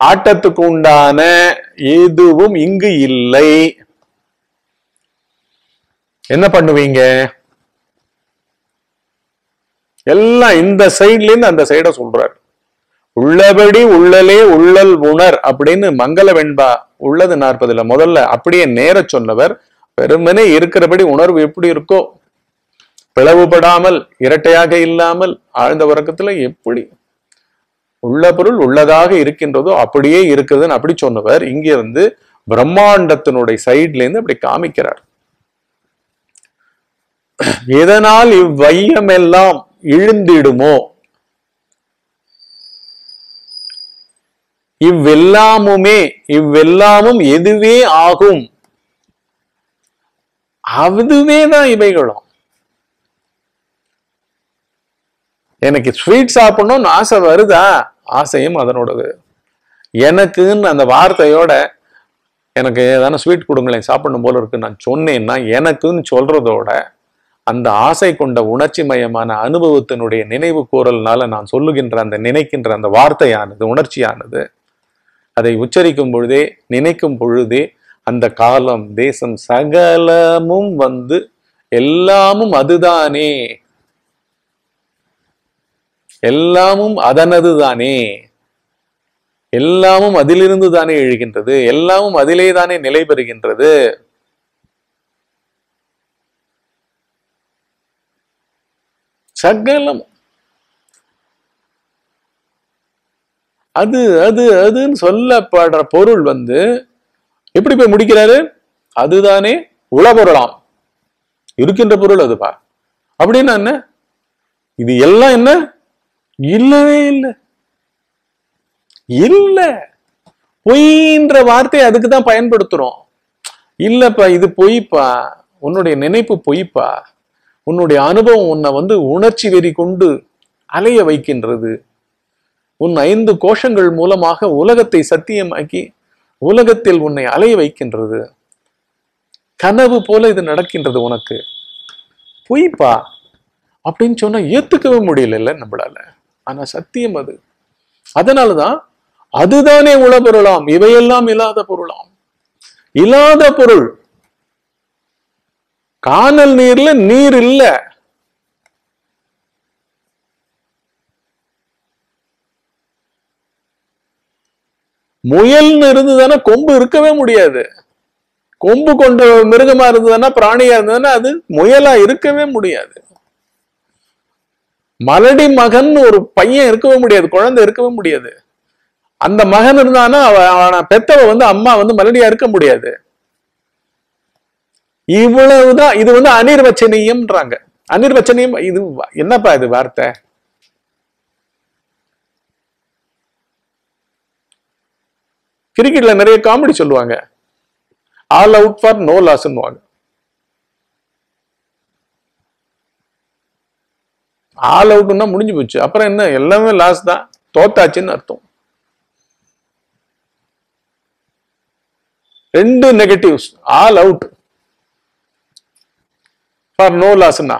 Speaker 1: ஆட்டத்துக்கு உண்டான எதுவும் இங்கு இல்லை. என்ன பண்ணுவீங்க? எல்லாம் இந்த சைட்ல இருந்து அந்த சைட சொல்றார். உள்ளபடி உள்ளலே உள்ளல் உணர் அப்படின்னு மங்கள வெண்பா உள்ளது நாற்பதுல. முதல்ல அப்படியே நேர சொன்னவர் வெறுமனே இருக்கிறபடி உணர்வு எப்படி இருக்கோ? பிளவுபடாமல் இரட்டையாக இல்லாமல் ஆழ்ந்த உறக்கத்துல எப்படி உள்ள பொருள் உள்ளதாக இருக்கின்றதோ அப்படியே இருக்குதுன்னு அப்படி சொன்னவர் இங்கே வந்து பிரம்மாண்டத்தினுடைய சைட்லேருந்து அப்படி காமிக்கிறார். எதனால் இவ்வையம் எல்லாம் இழுந்திடுமோ? இவ்வெல்லாமுமே இவ்வெல்லாமும் எதுவே ஆகும். அதுவே தான் இவைகளும். எனக்கு ஸ்வீட் சாப்பிடணும்னு ஆசை வருதா? ஆசையும் அதனோடது. எனக்குன்னு அந்த வார்த்தையோட எனக்கு ஏதான ஸ்வீட் கொடுங்களேன் சாப்பிடணும் போல இருக்கு நான் சொன்னேன்னா எனக்குன்னு சொல்றதோட அந்த ஆசை கொண்ட உணர்ச்சி மயமான அனுபவத்தினுடைய நினைவு கூறல்னால நான் சொல்லுகின்ற அந்த நினைக்கின்ற அந்த வார்த்தையானது உணர்ச்சியானது அதை உச்சரிக்கும் பொழுதே நினைக்கும் பொழுதே அந்த காலம் தேசம் சகலமும் வந்து எல்லாமும் அதுதானே எல்லாமும் அதனது தானே எல்லாமும் அதிலிருந்து தானே எழுகின்றது. எல்லாமும் அதிலே தானே நிலை பெறுகின்றது. சகலம். அது அது அதுன்னு சொல்லப்படுற பொருள் வந்து எப்படி போய் முடிக்கிறாரு? அதுதானே உளபொருளாம் இருக்கின்ற பொருள் அதுப்பா அப்படின்னா என்ன? இது எல்லாம் என்ன? இல்லவே இல்லை. இல்ல. பொய்ன்ற வார்த்தையை அதுக்கு தான் பயன்படுத்துறோம். இல்லப்பா இது பொய்ப்பா? உன்னுடைய நினைப்பு பொய்ப்பா? உன்னுடைய அனுபவம் உன்னை வந்து உணர்ச்சி வெறி கொண்டு அலைய வைக்கின்றது. உன் ஐந்து கோஷங்கள் மூலமாக உலகத்தை சத்தியமாக்கி உலகத்தில் உன்னை அலைய வைக்கின்றது. கனவு போல இது நடக்கின்றது உனக்கு. பொய்ப்பா? அப்படின்னு சொன்னா ஏத்துக்கவே முடியல நம்மளால. ஆனா சத்தியம் அது. அதனாலதான் அதுதானே உள பொருளாம் இவையெல்லாம் இல்லாத பொருளாம். இல்லாத பொருள். காணல் நீர்ல நீர் இல்ல. முயல்னு இருந்ததுன்னா கொம்பு இருக்கவே முடியாது. கொம்பு கொண்ட மிருகமா இருந்ததுன்னா பிராணியா இருந்ததுன்னா அது முயலா இருக்கவே முடியாது. மலடி மகன் ஒரு பையன் இருக்கவே முடியாது குழந்தை இருக்கவே முடியாது. அந்த மகன் இருந்தானா அவன் அவன பெத்தவ வந்து அம்மா வந்து மலடியா இருக்க முடியாது. இவ்வளவுதான் இது வந்து அனிர்வச்சனீயம்ன்றாங்க. அனிர்வச்சனீயம் இது என்னப்பா இது வார்த்தை? கிரிக்கெட்ல நிறைய காமெடி சொல்லுவாங்க. ஆல் அவுட் ஃபார் நோ லாஸ்ன்னுவாங்க ஆல் அவுட்னா முடிஞ்சு போச்சு. அப்புறம் என்ன? எல்லாமே லாஸ் தான். தோத்தாச்சுன்னு அர்த்தம். ரெண்டு negatives all out for no லாஸ்னா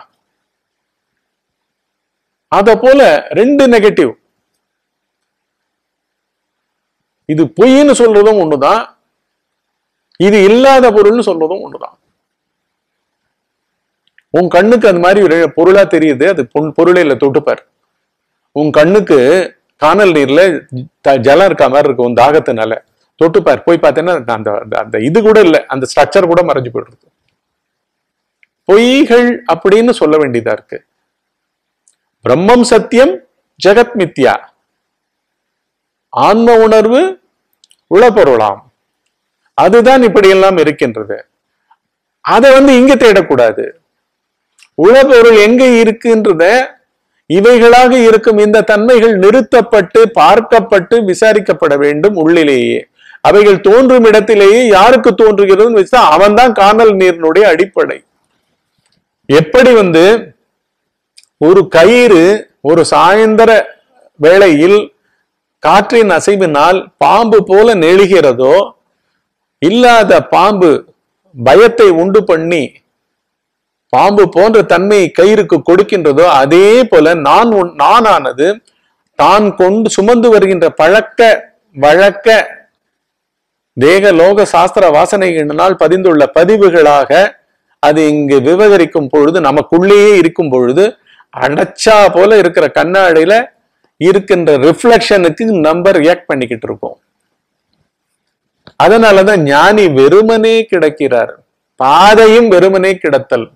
Speaker 1: அத போல ரெண்டு நெகட்டிவ் இது பொய்ன்னு சொல்றதும் ஒண்ணுதான். இது இல்லாத பொருள்னு சொல்றதும் ஒண்ணுதான். உன் கண்ணுக்கு அந்த மாதிரி பொருளா தெரியுது அது பொன் பொருளே இல்ல தொட்டுப்பார். உன் கண்ணுக்கு காணல் நீர்ல த- ஜலம் இருக்க மாதிரி இருக்கும் உன் தாகத்தினால. தொட்டுப்பார். போய் பார்த்தேன்னா அந்த அந்த- இது கூட இல்ல அந்த ஸ்ட்ரக்சர் கூட மறைஞ்சு போயிடுறது பொய்கள் அப்படின்னு சொல்ல வேண்டியதா இருக்கு. பிரம்மம் சத்தியம் ஜெகத் மித்யா. ஆன்ம உணர்வு உளப்பொருளாம். அதுதான் இப்படியெல்லாம் இருக்கின்றது. அதை வந்து இங்க தேடக்கூடாது. உளப்பொருள் எங்க இருக்குன்றத இவைகளாக இருக்கும் இந்த தன்மைகள் நிறுத்தப்பட்டு பார்க்கப்பட்டு விசாரிக்கப்பட வேண்டும் உள்ளிலேயே. அவைகள் தோன்றும் இடத்திலேயே யாருக்கு தோன்றுகிறது வச்சா அவன் தான் காணல் நீரினுடைய அடிப்படை. எப்படி வந்து ஒரு கயிறு ஒரு சாயந்தர வேளையில் காற்றின் அசைவினால் பாம்பு போல நெழுகிறதோ இல்லாத பாம்பு பயத்தை உண்டு பண்ணி பாம்பு போன்ற தன்மையை கயிறுக்கு கொடுக்கின்றதோ அதே போல நான் நானானது தான் கொண்டு சுமந்து வருகின்ற பழக்க வழக்க தேக லோக சாஸ்திர வாசனைகளினால் பதிந்துள்ள பதிவுகளாக அது இங்கு விவகரிக்கும் பொழுது நமக்குள்ளேயே இருக்கும் பொழுது அடைச்சா போல இருக்கிற கண்ணாடியில இருக்கின்ற ரிஃப்ளெக்ஷனுக்கு நம்ம ரியாக்ட் பண்ணிக்கிட்டு இருக்கோம். அதனாலதான் ஞானி வெறுமனே கிடக்கிறார். பாதையும் வெறுமனே கிடத்தல்.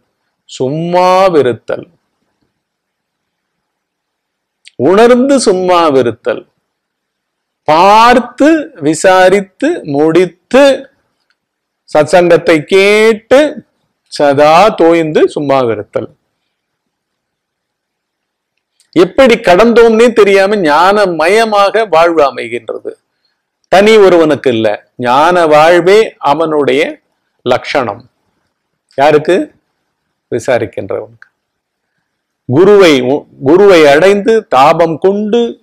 Speaker 1: சும்மா விருத்தல் உணர்ந்து சும்மா விருத்தல் பார்த்து விசாரித்து முடித்து சத்சங்கத்தை கேட்டு சதா தோய்ந்து சும்மா விருத்தல் எப்படி கடந்தோம்னே தெரியாம ஞானமயமாக வாழ்வு அமைகின்றது. தனி ஒருவனுக்கு இல்ல. ஞான வாழ்வே அவனுடைய லட்சணம் யாருக்கு? விசாரிக்கின்றவனுக்கு. குருவை குருவை அடைந்து தாபம் கொண்டு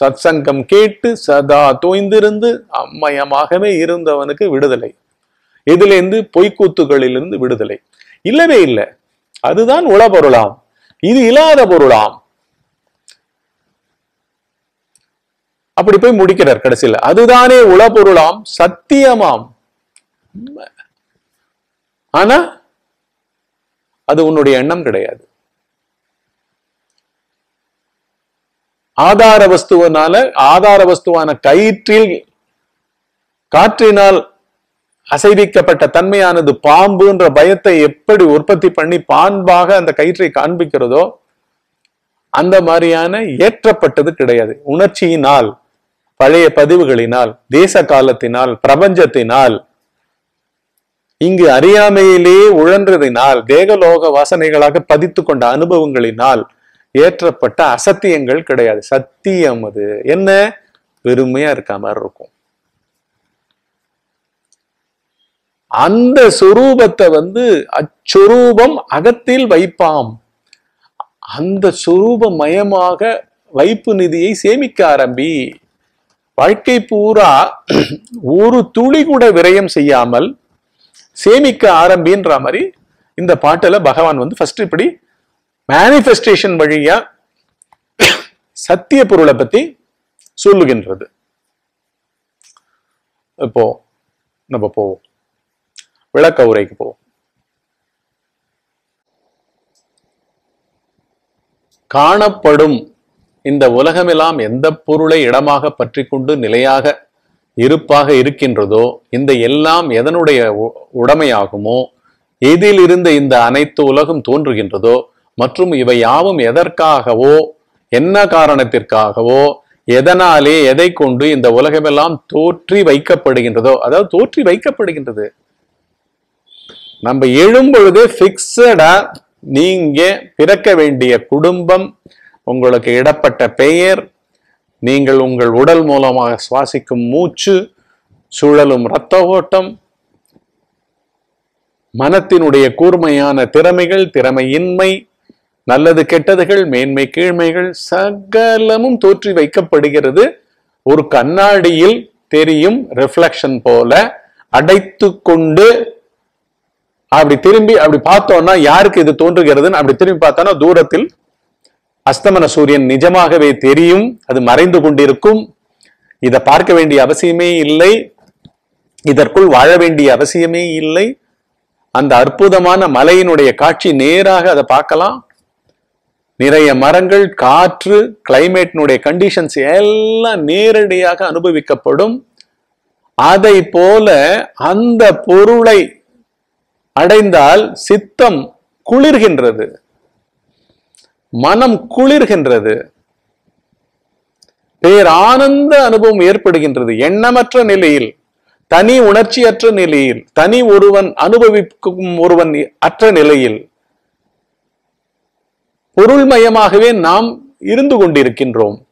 Speaker 1: சத்சங்கம் கேட்டு சதா தோய்ந்திருந்து அம்மயமாகவே இருந்தவனுக்கு விடுதலை. இதிலிருந்து பொய்க்கூத்துகளிலிருந்து விடுதலை. இல்லவே இல்லை. அதுதான் உள பொருளாம் இது இல்லாத பொருளாம். அப்படி போய் முடிக்கிறார் கடைசியில். அதுதானே உள பொருளாம் சத்தியமாம். ஆனா அது உன்னுடைய எண்ணம் கிடையாது. ஆதார வஸ்துவனால ஆதார வஸ்துவான கயிற்றில் காற்றினால் அசைவிக்கப்பட்ட தன்மையானது பாம்புன்ற பயத்தை எப்படி உற்பத்தி பண்ணி பாம்பாக அந்த கயிற்றை காண்பிக்கிறதோ அந்த மாதிரியான ஏற்றப்பட்டது கிடையாது. உணர்ச்சியினால் பழைய பதிவுகளினால் தேச காலத்தினால் பிரபஞ்சத்தினால் இங்கு அறியாமையிலே உழன்றதினால் தேகலோக வாசனைகளாக பதித்து கொண்ட அனுபவங்களினால் ஏற்றப்பட்ட அசத்தியங்கள் கிடையாது. சத்தியம் அது. என்ன? வெறுமையா இருக்க மாதிரி இருக்கும். அந்த சொரூபத்தை வந்து அச்சொரூபம் அகத்தில் வைப்பாம். அந்த சொரூப மயமாக வைப்பு நிதியை சேமிக்க ஆரம்பி வாழ்க்கை பூரா ஒரு துளி கூட விரயம் செய்யாமல் சேமிக்க ஆரம்பின்ற மாதிரி இந்த பாட்டில் பகவான் வந்து ஃபர்ஸ்ட் இப்படி மேனிஃபெஸ்டேஷன் வழியா சத்திய பொருளை பத்தி சொல்லுகின்றது. இப்போ நம்ம போவோம். விளக்க உரைக்கு போவோம். காணப்படும் இந்த உலகமெல்லாம் எந்த பொருளை இடமாக பற்றி கொண்டு நிலையாக இருப்பாக இருக்கின்றதோ இந்த எல்லாம் எதனுடைய உ- உடைமையாகுமோ எதில் இந்த அனைத்து உலகம் தோன்றுகின்றதோ மற்றும் இவை யாவும் எதற்காகவோ என்ன காரணத்திற்காகவோ எதனாலே எதை கொண்டு இந்த உலகமெல்லாம் தோற்றி வைக்கப்படுகின்றதோ அதாவது தோற்றி வைக்கப்படுகின்றது. நம்ம எழும்பொழுது பிக்சடா நீங்க பிறக்க வேண்டிய குடும்பம் உங்களுக்கு இடப்பட்ட பெயர் நீங்கள் உங்கள் உடல் மூலமாக சுவாசிக்கும் மூச்சு சுழலும் இரத்த ஓட்டம் மனத்தினுடைய கூர்மையான திறமைகள் திறமையின்மை நல்லது கெட்டதுகள் மேன்மை கீழ்மைகள் சகலமும் தோற்றி வைக்கப்படுகிறது. ஒரு கண்ணாடியில் தெரியும் ரிஃப்ளக்ஷன் போல அடைத்து கொண்டு அப்படி திரும்பி அப்படி பார்த்தோம்னா யாருக்கு இது தோன்றுகிறதுன்னு அப்படி திரும்பி பார்த்தோம்னா தூரத்தில் அஸ்தமன சூரியன் நிஜமாகவே தெரியும் அது மறைந்து கொண்டிருக்கும். இதை பார்க்க வேண்டிய அவசியமே இல்லை. இதற்குள் வாழ வேண்டிய அவசியமே இல்லை. அந்த அற்புதமான மலையினுடைய காட்சி நேராக அதை பார்க்கலாம். நிறைய மரங்கள் காற்று கிளைமேட்டினுடைய கண்டிஷன்ஸ் எல்லாம் நேரடியாக அனுபவிக்கப்படும். அதை போல அந்த பொருளை அடைந்தால் சித்தம் குளிர்கின்றது. மனம் குளிர்கின்றது. பேரானந்த அனுபவம் ஏற்படுகின்றது. எண்ணமற்ற நிலையில் தனி உணர்ச்சியற்ற நிலையில் தனி ஒருவன் அனுபவிக்கும் ஒருவன் அற்ற நிலையில் பொருள்மயமாகவே நாம் இருந்து கொண்டிருக்கின்றோம்.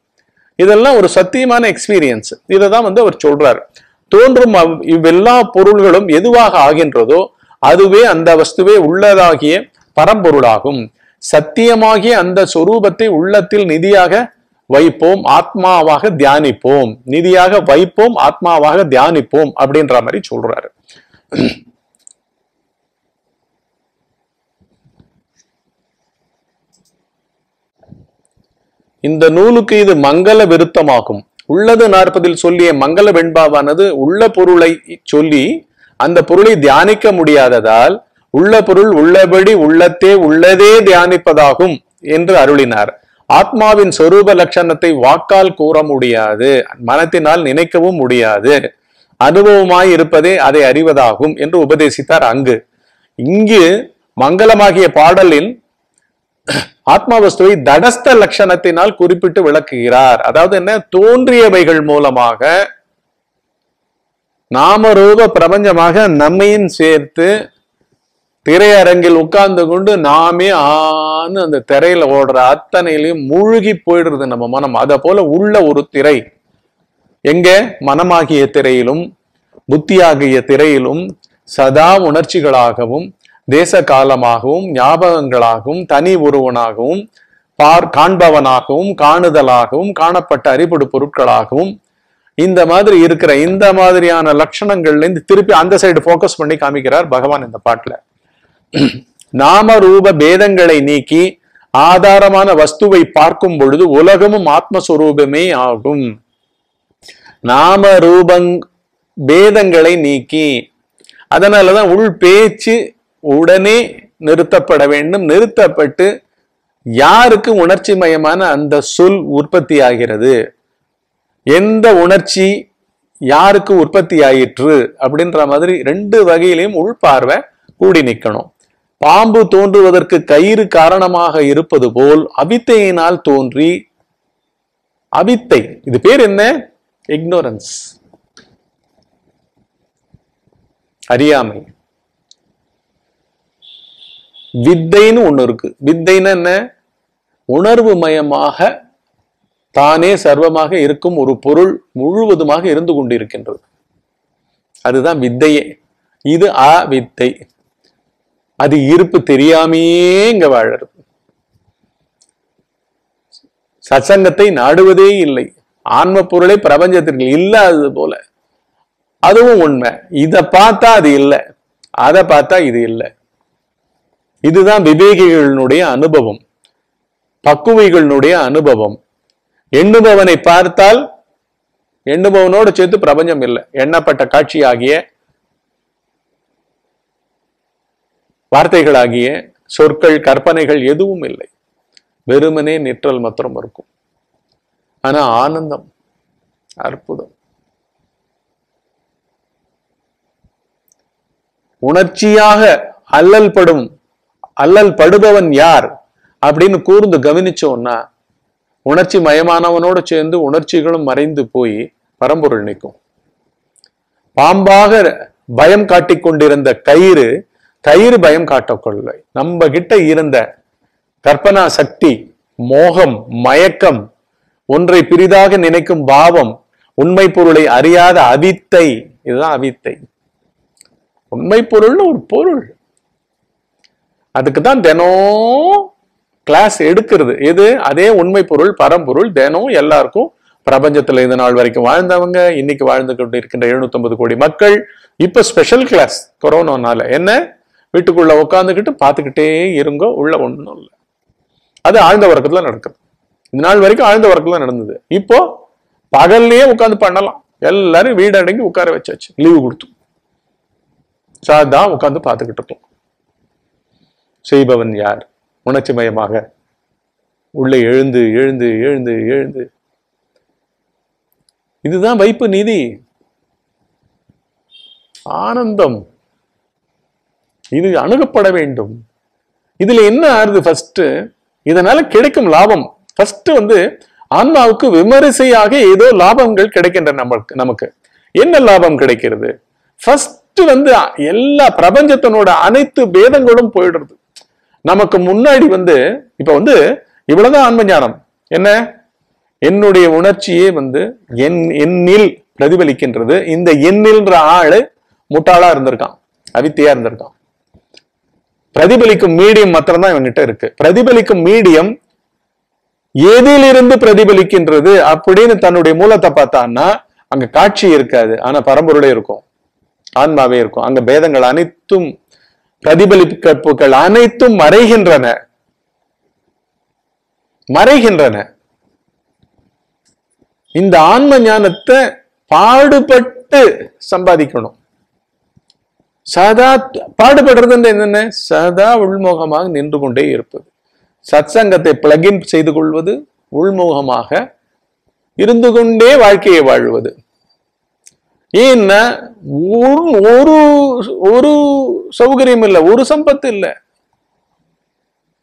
Speaker 1: இதெல்லாம் ஒரு சத்தியமான எக்ஸ்பீரியன்ஸ் இதை தான் வந்து அவர் சொல்றார். தோன்றும் அவ்- இவ்வெல்லா பொருள்களும் எதுவாக ஆகின்றதோ அதுவே அந்த வஸ்துவே உள்ளதாகிய பரம்பொருளாகும். சத்தியமாகிய அந்த சொரூபத்தை உள்ளத்தில் நிதியாக வைப்போம் ஆத்மாவாக தியானிப்போம். நிதியாக வைப்போம் ஆத்மாவாக தியானிப்போம் அப்படின்ற மாதிரி சொல்றாரு. இந்த நூலுக்கு இது மங்கள விருத்தமாகும். உள்ளது நாற்பதில் சொல்லிய மங்கள வெண்பாவானது உள்ள பொருளை சொல்லி அந்த பொருளை தியானிக்க முடியாததால் உள்ள பொருள் உள்ளபடி உள்ளத்தே உள்ளதே தியானிப்பதாகும் என்று அருளினார். ஆத்மாவின் சொரூப லட்சணத்தை வாக்கால் கூற முடியாது. மனத்தினால் நினைக்கவும் முடியாது. அனுபவமாய் இருப்பதே அதை அறிவதாகும் என்று உபதேசித்தார் அங்கு. இங்கு மங்களமாகிய பாடலில் ஆத்மவஸ்துவை தடஸ்த லட்சணத்தினால் குறிப்பிட்டு விளக்குகிறார். அதாவது என்ன? தோன்றியவைகள் மூலமாக நாமரூப பிரபஞ்சமாக நம்மையும் சேர்த்து திரையரங்கில் உட்கார்ந்து கொண்டு நாமே ஆன்னு அந்த திரையில ஓடுற அத்தனையிலையும் மூழ்கி போயிடுறது நம்ம மனம். அத போல உள்ள ஒரு திரை. எங்க? மனமாகிய திரையிலும் புத்தியாகிய திரையிலும் சதா உணர்ச்சிகளாகவும் தேச காலமாகவும் ஞாபகங்களாகவும் தனி ஒருவனாகவும் பார் காண்பவனாகவும் காணுதலாகவும் காணப்பட்ட அறிபடு பொருட்களாகவும் இந்த மாதிரி இருக்கிற இந்த மாதிரியான லட்சணங்கள்ல இருந்து திருப்பி அந்த சைடு ஃபோக்கஸ் பண்ணி காமிக்கிறார் பகவான் இந்த பாட்டுல. நாம ரூப பேதங்களை நீக்கி ஆதாரமான வஸ்துவை பார்க்கும் பொழுது உலகமும் ஆத்மஸ்வரூபமே ஆகும். நாம ரூபங் பேதங்களை நீக்கி அதனாலதான் உள் பேச்சு உடனே நிறுத்தப்பட வேண்டும். நிறுத்தப்பட்டு யாருக்கு உணர்ச்சி மயமான அந்த சொல் உற்பத்தி ஆகிறது எந்த உணர்ச்சி யாருக்கு உற்பத்தி ஆயிற்று அப்படின்ற மாதிரி ரெண்டு வகையிலையும் உள்பார்வை கூடி நிற்கணும் பாம்பு தோன்றுவதற்கு கயிறு காரணமாக இருப்பது போல் அவித்தையினால் தோன்றி அவித்தை. இது பேர் என்ன? இக்னோரன்ஸ் அறியாமை. வித்தைன்னு ஒண்ணு இருக்கு. வித்தைன்னு என்ன? உணர்வு மயமாக தானே சர்வமாக இருக்கும் ஒரு பொருள் முழுவதுமாக இருந்து கொண்டிருக்கின்றது. அதுதான் வித்தையே. இது அவித்தை. வித்தை அது இருப்பு தெரியாமையே இங்க வாழறது. சச்சங்கத்தை நாடுவதே இல்லை. ஆன்ம பொருளை பிரபஞ்சத்திற்கு இல்லாதது போல. அதுவும் உண்மை. இத பார்த்தா அது இல்லை. அதை பார்த்தா இது இல்லை. இதுதான் விவேகிகளினுடைய அனுபவம். பக்குவைகளினுடைய அனுபவம். எண்ணுபவனை பார்த்தால் எண்ணுபவனோடு சேர்த்து பிரபஞ்சம் இல்லை. எண்ணப்பட்ட காட்சியாகிய வார்த்தைகளாகிய சொற்கள் கற்பனைகள் எதுவும் இல்லை. வெறுமனே நிற்றல் மாத்திரம் இருக்கும். ஆனா ஆனந்தம் அற்புதம். உணர்ச்சியாக அல்லல் படும் அல்லல் படுபவன் யார் அப்படின்னு கூர்ந்து கவனிச்சோம்னா உணர்ச்சி மயமானவனோடு சேர்ந்து உணர்ச்சிகளும் மறைந்து போய் பரம்பொருள் நிற்கும். பாம்பாக பயம் காட்டிக் கொண்டிருந்த கயிறு தயிர் பயம் காட்டக்கொள்ளை. நம்ம கிட்ட இருந்த கற்பனா சக்தி மோகம் மயக்கம் ஒன்றை பிரிதாக நினைக்கும் பாவம் உண்மை பொருளை அறியாத அவித்தை இதுதான் அவித்தை. உண்மை பொருள்னு ஒரு பொருள். அதுக்கு தான் தினம் கிளாஸ் எடுக்கிறது. எது? அதே உண்மை பொருள் பரம்பொருள் தினம் எல்லாருக்கும் பிரபஞ்சத்துல இந்த நாள் வரைக்கும் வாழ்ந்தவங்க இன்னைக்கு வாழ்ந்து கொண்டு இருக்கின்ற 750 கோடி மக்கள் இப்ப ஸ்பெஷல் கிளாஸ் கொரோனானால என்ன? வீட்டுக்குள்ள உட்காந்துக்கிட்டு பார்த்துக்கிட்டே இருங்கோ உள்ள ஒன்றும் இல்லை. அது ஆழ்ந்த வர்க்கத்துல நடக்குது. இந்த நாள் வரைக்கும் ஆழ்ந்த வர்க்கத்துல நடந்தது. இப்போ பகல்லையே உட்காந்து பண்ணலாம். எல்லாரும் வீடு அடங்கி உட்கார வச்சாச்சு. லீவு கொடுத்து. சாதா உட்காந்து பார்த்துக்கிட்டு இருக்கோம். செய்பவன் யார்? உணர்ச்சி மயமாக உள்ளே எழுந்து எழுந்து எழுந்து எழுந்து. இதுதான் வைப்பு நிதி. ஆனந்தம். இது அணுகப்பட வேண்டும். இதுல என்ன ஆறுது ஃபர்ஸ்ட் இதனால கிடைக்கும் லாபம். ஃபர்ஸ்ட் வந்து ஆன்மாவுக்கு விமரிசையாக ஏதோ லாபங்கள் கிடைக்கின்றன நமக்கு நமக்கு. என்ன லாபம் கிடைக்கிறது? ஃபர்ஸ்ட் வந்து எல்லா பிரபஞ்சத்தினோட அனைத்து பேதங்களும் போயிடுறது. நமக்கு முன்னாடி வந்து இப்ப வந்து இவ்வளவுதான் ஆன்ம ஞானம். என்ன? என்னுடைய உணர்ச்சியே வந்து என் எண்ணில் பிரதிபலிக்கின்றது. இந்த எண்ணில்ன்ற ஆளு முட்டாளா இருந்திருக்கான் அவித்தையா இருந்திருக்கான். பிரதிபலிக்கும் மீடியம் மாத்திரம் தான் இவன்கிட்ட இருக்கு. பிரதிபலிக்கும் மீடியம் எதிலிருந்து பிரதிபலிக்கின்றது அப்படின்னு தன்னுடைய மூலத்தை பார்த்தான்னா அங்க காட்சி இருக்காது. ஆனா பரம்பொருளே இருக்கும். ஆன்மாவே இருக்கும். அங்க பேதங்கள் அனைத்தும் பிரதிபலிப்புகள் அனைத்தும் மறைகின்றன. மறைகின்றன. இந்த ஆன்ம ஞானத்தை பாடுபட்டு சம்பாதிக்கணும். சதா பாடுபடுறது என்னென்ன? சதா உள்முகமாக நின்று கொண்டே இருப்பது. சத்சங்கத்தை பிளகின் செய்து கொள்வது உள்முகமாக இருந்து கொண்டே வாழ்க்கையை வாழ்வது. ஏன்னா ஒரு- ஒரு ஒரு சௌகரியம் இல்லை ஒரு சம்பத்து இல்லை.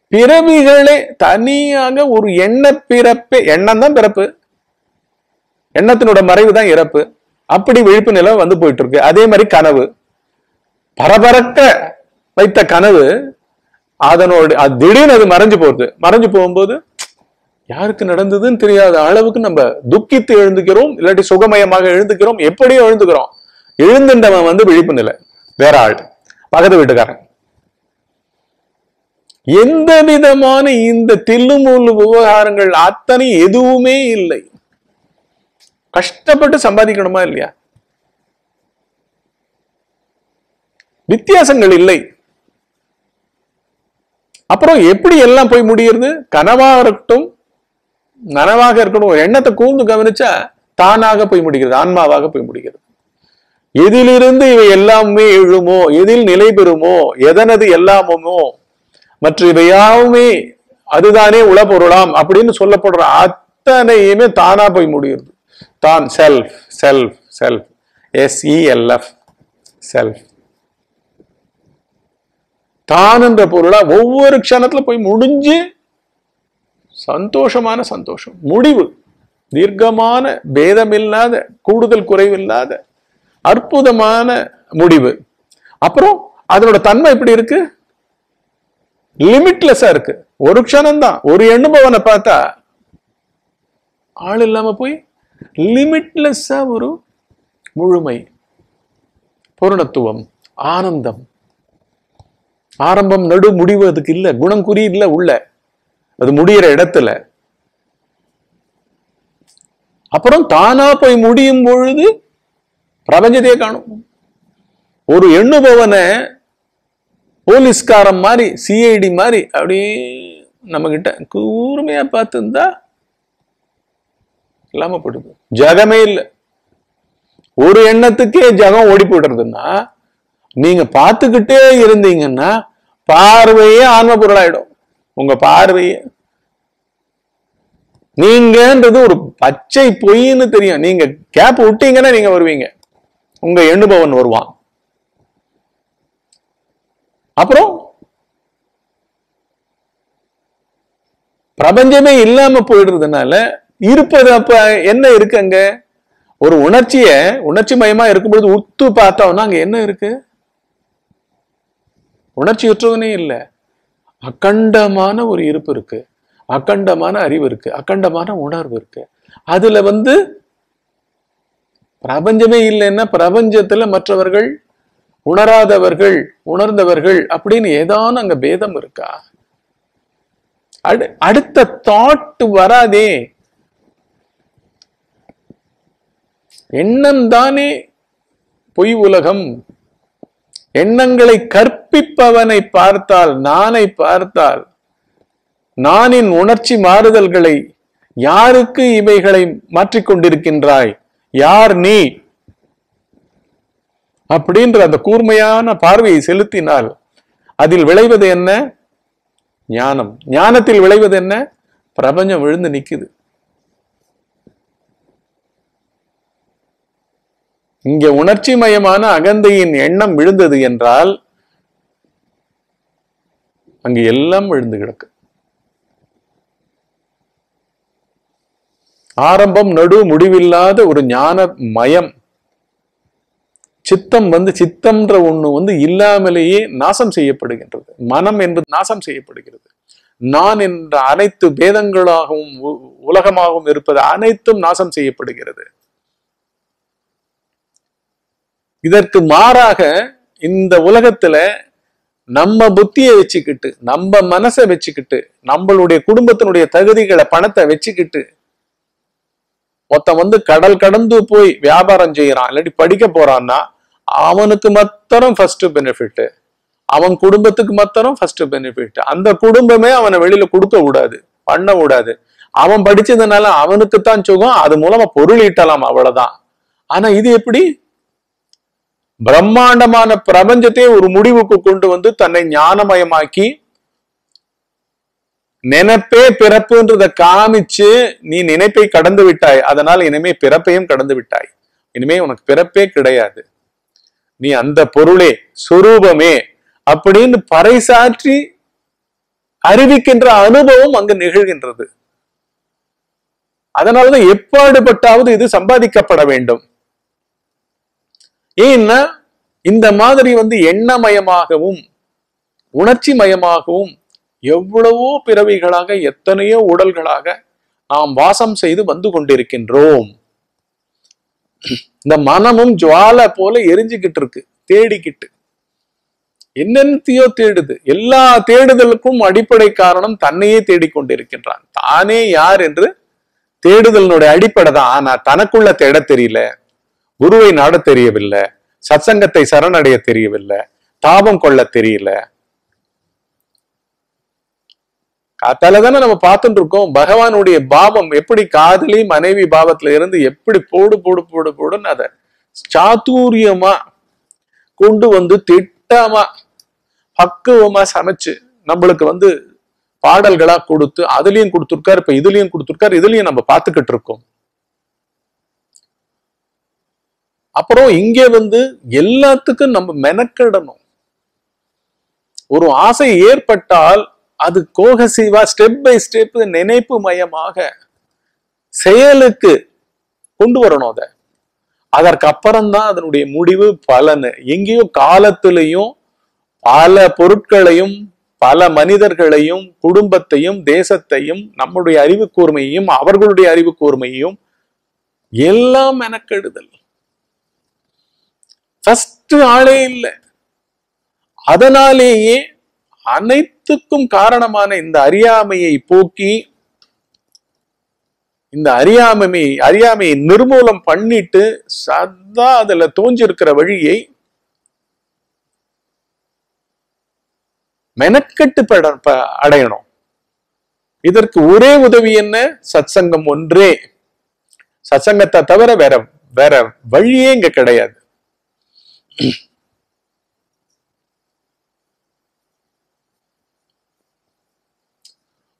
Speaker 1: பிறவிகளே தனியாக ஒரு எண்ண பிறப்பே எண்ணம் தான் பிறப்பு. எண்ணத்தினோட மறைவு தான் இறப்பு. அப்படி விழிப்பு நிலை வந்து போயிட்டு இருக்கு. அதே மாதிரி கனவு. பரபரக்க வைத்த கனவு அதனோட அது திடீர்னு அது மறைஞ்சு போகுது. மறைஞ்சு போகும்போது யாருக்கு நடந்ததுன்னு தெரியாத அளவுக்கு நம்ம துக்கித்து எழுந்துக்கிறோம் இல்லாட்டி சுகமயமாக எழுந்துக்கிறோம் எப்படியோ எழுந்துக்கிறோம். எழுந்துட்டவன் வந்து விழிப்பு நிலை. வேற ஆள். பக்கத்து வீட்டுக்காரன். எந்த விதமான இந்த தில்லுமுள் விவகாரங்கள் அத்தனை எதுவுமே இல்லை. கஷ்டப்பட்டு சம்பாதிக்கணுமா இல்லையா? வித்தியாசங்கள் இல்லை. அப்புறம் எப்படி எல்லாம் போய் முடியுது கனவாக இருக்கட்டும் நனவாக இருக்கட்டும் ஒரு எண்ணத்தை கூர்ந்து கவனிச்சா தானாக போய் முடிகிறது ஆன்மாவாக போய் முடிகிறது. எதிலிருந்து இவை எல்லாமே எழுமோ எதில் நிலை பெறுமோ எதனது எல்லாமுமோ மற்ற இவையாவுமே அதுதானே உளப்பொருளாம் அப்படின்னு சொல்லப்படுற அத்தனையுமே தானா போய் முடியுது தான் self self self S E L F self தான் என்ற பொருளா ஒவ்வொரு க்ஷணத்துல போய் முடிஞ்சு சந்தோஷமான சந்தோஷம். முடிவு. தீர்க்கமான பேதமில்லாத கூடுதல் குறைவில்லாத அற்புதமான முடிவு. அப்புறம் அதனோட தன்மை எப்படி இருக்கு? லிமிட்லெஸ்ஸா இருக்கு. ஒரு க்ஷணம் தான் ஒரு எண்ணுபவனை பார்த்தா ஆள் இல்லாம போய் லிமிட்லெஸ்ஸா ஒரு முழுமை. பூரணத்துவம். ஆனந்தம். ஆரம்பம் நடு முடிவு அதுக்கு இல்ல. குணம் குறி இல்லை உள்ள. அது முடிகிற இடத்துல. அப்புறம் தானா போய் முடியும் பொழுது பிரபஞ்சத்தையே காணும். ஒரு எண்ணுபவனை போலீஸ்காரன் மாதிரி சிஐடி மாதிரி அப்படியே நம்ம கிட்ட கூர்மையா பார்த்துருந்தா இல்லாம போடுது ஜகமே இல்லை. ஒரு எண்ணத்துக்கே ஜகம் ஓடி போடுறதுன்னா நீங்க பார்த்துக்கிட்டே இருந்தீங்கன்னா பார்வையே ஆன்ம பொருளாயிடும். உங்க பார்வையே. நீங்கன்றது ஒரு பச்சை பொய்ன்னு தெரியும். நீங்க கேப் விட்டீங்கன்னா நீங்க வருவீங்க. உங்க எண்ணுபவன் வருவான். அப்புறம் பிரபஞ்சமே இல்லாம போயிடுறதுனால இருப்பது அப்ப என்ன இருக்கு அங்க? ஒரு உணர்ச்சிய உணர்ச்சி மயமா இருக்கும்பொழுது உத்து பார்த்தோம்னா அங்க என்ன இருக்கு? உணர்ச்சியுற்றவனே இல்லை. அகண்டமான ஒரு இருப்பு இருக்கு. அகண்டமான அறிவு இருக்கு. அகண்டமான உணர்வு இருக்கு. அதுல வந்து பிரபஞ்சமே இல்லைன்னா பிரபஞ்சத்துல மற்றவர்கள் உணராதவர்கள் உணர்ந்தவர்கள் அப்படின்னு ஏதான அங்க பேதம் இருக்கா? அடு அடுத்த தாட் வராதே. எண்ணம் தானே பொய் உலகம். எண்ணங்களை கற்பிப்பவனை பார்த்தால் நானை பார்த்தால் நானின் உணர்ச்சி மாறுதல்களை யாருக்கு இவைகளை மாற்றிக்கொண்டிருக்கின்றாய் யார் நீ? அப்படின்ற அந்த கூர்மையான பார்வையை செலுத்தினால் அதில் விளைவது என்ன? ஞானம். ஞானத்தில் விளைவது என்ன? பிரபஞ்சம் விழுந்து நிற்குது இங்க உணர்ச்சி மயமான அகந்தையின் எண்ணம் விழுந்தது என்றால் அங்கு எல்லாம் விழுந்து கிடக்கு. ஆரம்பம் நடு முடிவில்லாத ஒரு ஞான மயம். சித்தம் வந்து சித்தம்ன்ற ஒண்ணு வந்து இல்லாமலேயே நாசம் செய்யப்படுகின்றது. மனம் என்பது நாசம் செய்யப்படுகிறது. நான் என்ற அனைத்து பேதங்களாகவும் உ- உலகமாகவும் இருப்பது அனைத்தும் நாசம் செய்யப்படுகிறது. இதற்கு மாறாக இந்த உலகத்துல நம்ம புத்தியை வச்சுக்கிட்டு நம்ம மனசை வச்சுக்கிட்டு நம்மளுடைய குடும்பத்தினுடைய தகுதிகளை பணத்தை வச்சுக்கிட்டு ஒருத்தன் வந்து கடல் கடந்து போய் வியாபாரம் செய்யறான் இல்லாட்டி படிக்க போறான்னா அவனுக்கு மாத்திரம் ஃபர்ஸ்ட் பெனிஃபிட் அவன் குடும்பத்துக்கு மாத்திரம் ஃபர்ஸ்ட் பெனிஃபிட் அந்த குடும்பமே அவனை வெளியில கொடுக்க கூடாது பண்ண கூடாது. அவன் படிச்சதுனால அவனுக்கு தான் சுகம் அது மூலமா பொருள் ஈட்டலாம் அவ்வளவுதான். ஆனா இது எப்படி? பிரம்மாண்டமான பிரபஞ்சத்தை ஒரு முடிவுக்கு கொண்டு வந்து தன்னை ஞானமயமாக்கி நினைப்பே பிறப்புன்றத காமிச்சு நீ நினைப்பை கடந்து விட்டாய். அதனால் இனிமே பிறப்பையும் கடந்து விட்டாய். இனிமே உனக்கு பிறப்பே கிடையாது. நீ அந்த பொருளே சுரூபமே அப்படின்னு பறைசாற்றி அறிவிக்கின்ற அனுபவம் அங்கு நிகழ்கின்றது. அதனாலதான் எப்பாடுபட்டாவது இது சம்பாதிக்கப்பட வேண்டும். ஏன்னா இந்த மாதிரி வந்து எண்ணமயமாகவும் உணர்ச்சி மயமாகவும் எவ்வளவோ பிறவிகளாக எத்தனையோ உடல்களாக நாம் வாசம் செய்து வந்து கொண்டிருக்கின்றோம். இந்த மனமும் ஜுவாலை போல எரிஞ்சுக்கிட்டு இருக்கு தேடிக்கிட்டு. என்னென்னத்தையோ தேடுது. எல்லா தேடுதலுக்கும் அடிப்படை காரணம் தன்னையே தேடிக்கொண்டிருக்கின்றான் தானே யார் என்று தேடுதலினுடைய அடிப்படை தான் ஆனா தனக்குள்ள தேட தெரியல. குருவை நாட தெரியவில்லை சத்சங்கத்தை சரணடைய தெரியவில்லை தாபம் கொள்ள தெரியல. காத்தால தானே நம்ம பார்த்துட்டு இருக்கோம் பகவானுடைய பாவம் எப்படி காதலி மனைவி பாவத்துல இருந்து எப்படி போடு போடு போடு போடுன்னு அதை சாத்துரியமா கொண்டு வந்து திட்டமா பக்குவமா சமைச்சு நம்மளுக்கு வந்து பாடல்களா கொடுத்து அதுலயும் கொடுத்துருக்காரு இப்ப இதுலயும் கொடுத்துருக்காரு இதுலயும் நம்ம பார்த்துக்கிட்டு இருக்கோம். அப்புறம் இங்கே வந்து எல்லாத்துக்கும் நம்ம மெனக்கிடணும். ஒரு ஆசை ஏற்பட்டால் அது கோகசிவா ஸ்டெப் பை ஸ்டெப் நினைப்பு மயமாக செயலுக்கு கொண்டு வரணும் அதை. அதற்கு அப்புறம்தான் அதனுடைய முடிவு பலன். எங்கேயோ காலத்திலையும் பல பொருட்களையும் பல மனிதர்களையும் குடும்பத்தையும் தேசத்தையும் நம்முடைய அறிவு கூர்மையையும் அவர்களுடைய அறிவு கூர்மையையும் எல்லாம் மெனக்கெடுதல். ஃபர்ஸ்ட் ஆளே இல்லை. அதனாலேயே அனைத்துக்கும் காரணமான இந்த அறியாமையை போக்கி இந்த அறியாமை அறியாமையை நிர்மூலம் பண்ணிட்டு சதா அதுல தோஞ்சிருக்கிற வழியை மெனக்கட்டு பட- அடையணும். இதற்கு ஒரே உதவி என்ன? சத்சங்கம் ஒன்றே. சத்சங்கத்தை தவிர வேற வேற வழியே இங்க கிடையாது.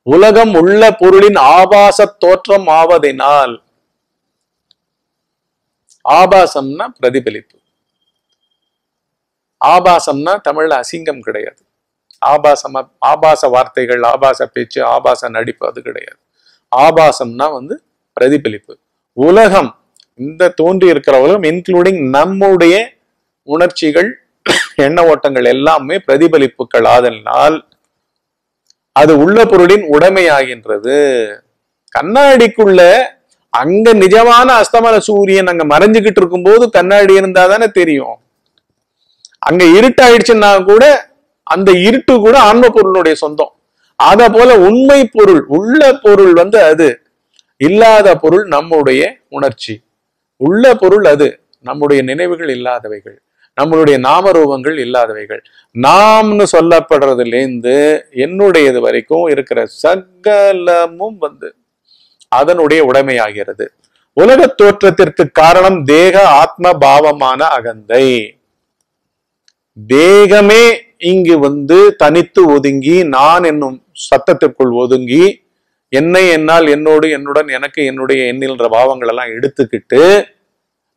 Speaker 1: உலகம் உள்ள பொருளின் ஆபாச தோற்றம் ஆவதினால் ஆபாசம்னா பிரதிபலிப்பு. ஆபாசம்னா தமிழ்ல அசிங்கம் கிடையாது. ஆபாசமா ஆபாச வார்த்தைகள் ஆபாச பேச்சு ஆபாச நடிப்பு அது கிடையாது. ஆபாசம்னா வந்து பிரதிபலிப்பு. உலகம் இந்த தோன்றி இருக்கிற உலகம் இன்க்ளூடிங் நம்முடைய உணர்ச்சிகள் எண்ண ஓட்டங்கள் எல்லாமே பிரதிபலிப்புகள். ஆதலினால் அது உள்ள பொருளின் உடைமையாகின்றது. கண்ணாடிக்குள்ள அங்க நிஜமான அஸ்தமன சூரியன் அங்க மறைஞ்சுகிட்டு இருக்கும்போது கண்ணாடி இருந்தா தானே தெரியும். அங்க இருட்டாயிடுச்சுன்னா கூட அந்த இருட்டு கூட ஆன்ம பொருளுடைய சொந்தம். அத போல உண்மை பொருள் உள்ள பொருள் வந்து அது. இல்லாத பொருள் நம்முடைய உணர்ச்சி. உள்ள பொருள் அது. நம்முடைய நினைவுகள் இல்லாதவைகள். நம்மளுடைய நாமரூபங்கள் இல்லாதவைகள். நாம்னு சொல்லப்படுறதுலேருந்து என்னுடையது வரைக்கும் இருக்கிற சகலமும் வந்து அதனுடைய உடைமையாகிறது. உலக தோற்றத்திற்கு காரணம் தேக ஆத்ம பாவமான அகந்தை. தேகமே இங்கு வந்து தனித்து ஒதுங்கி நான் என்னும் சத்தத்திற்குள் ஒதுங்கி என்னை என்னால் என்னோடு என்னுடன் எனக்கு என்னுடைய எண்ணில்ன்ற பாவங்கள் எல்லாம் எடுத்துக்கிட்டு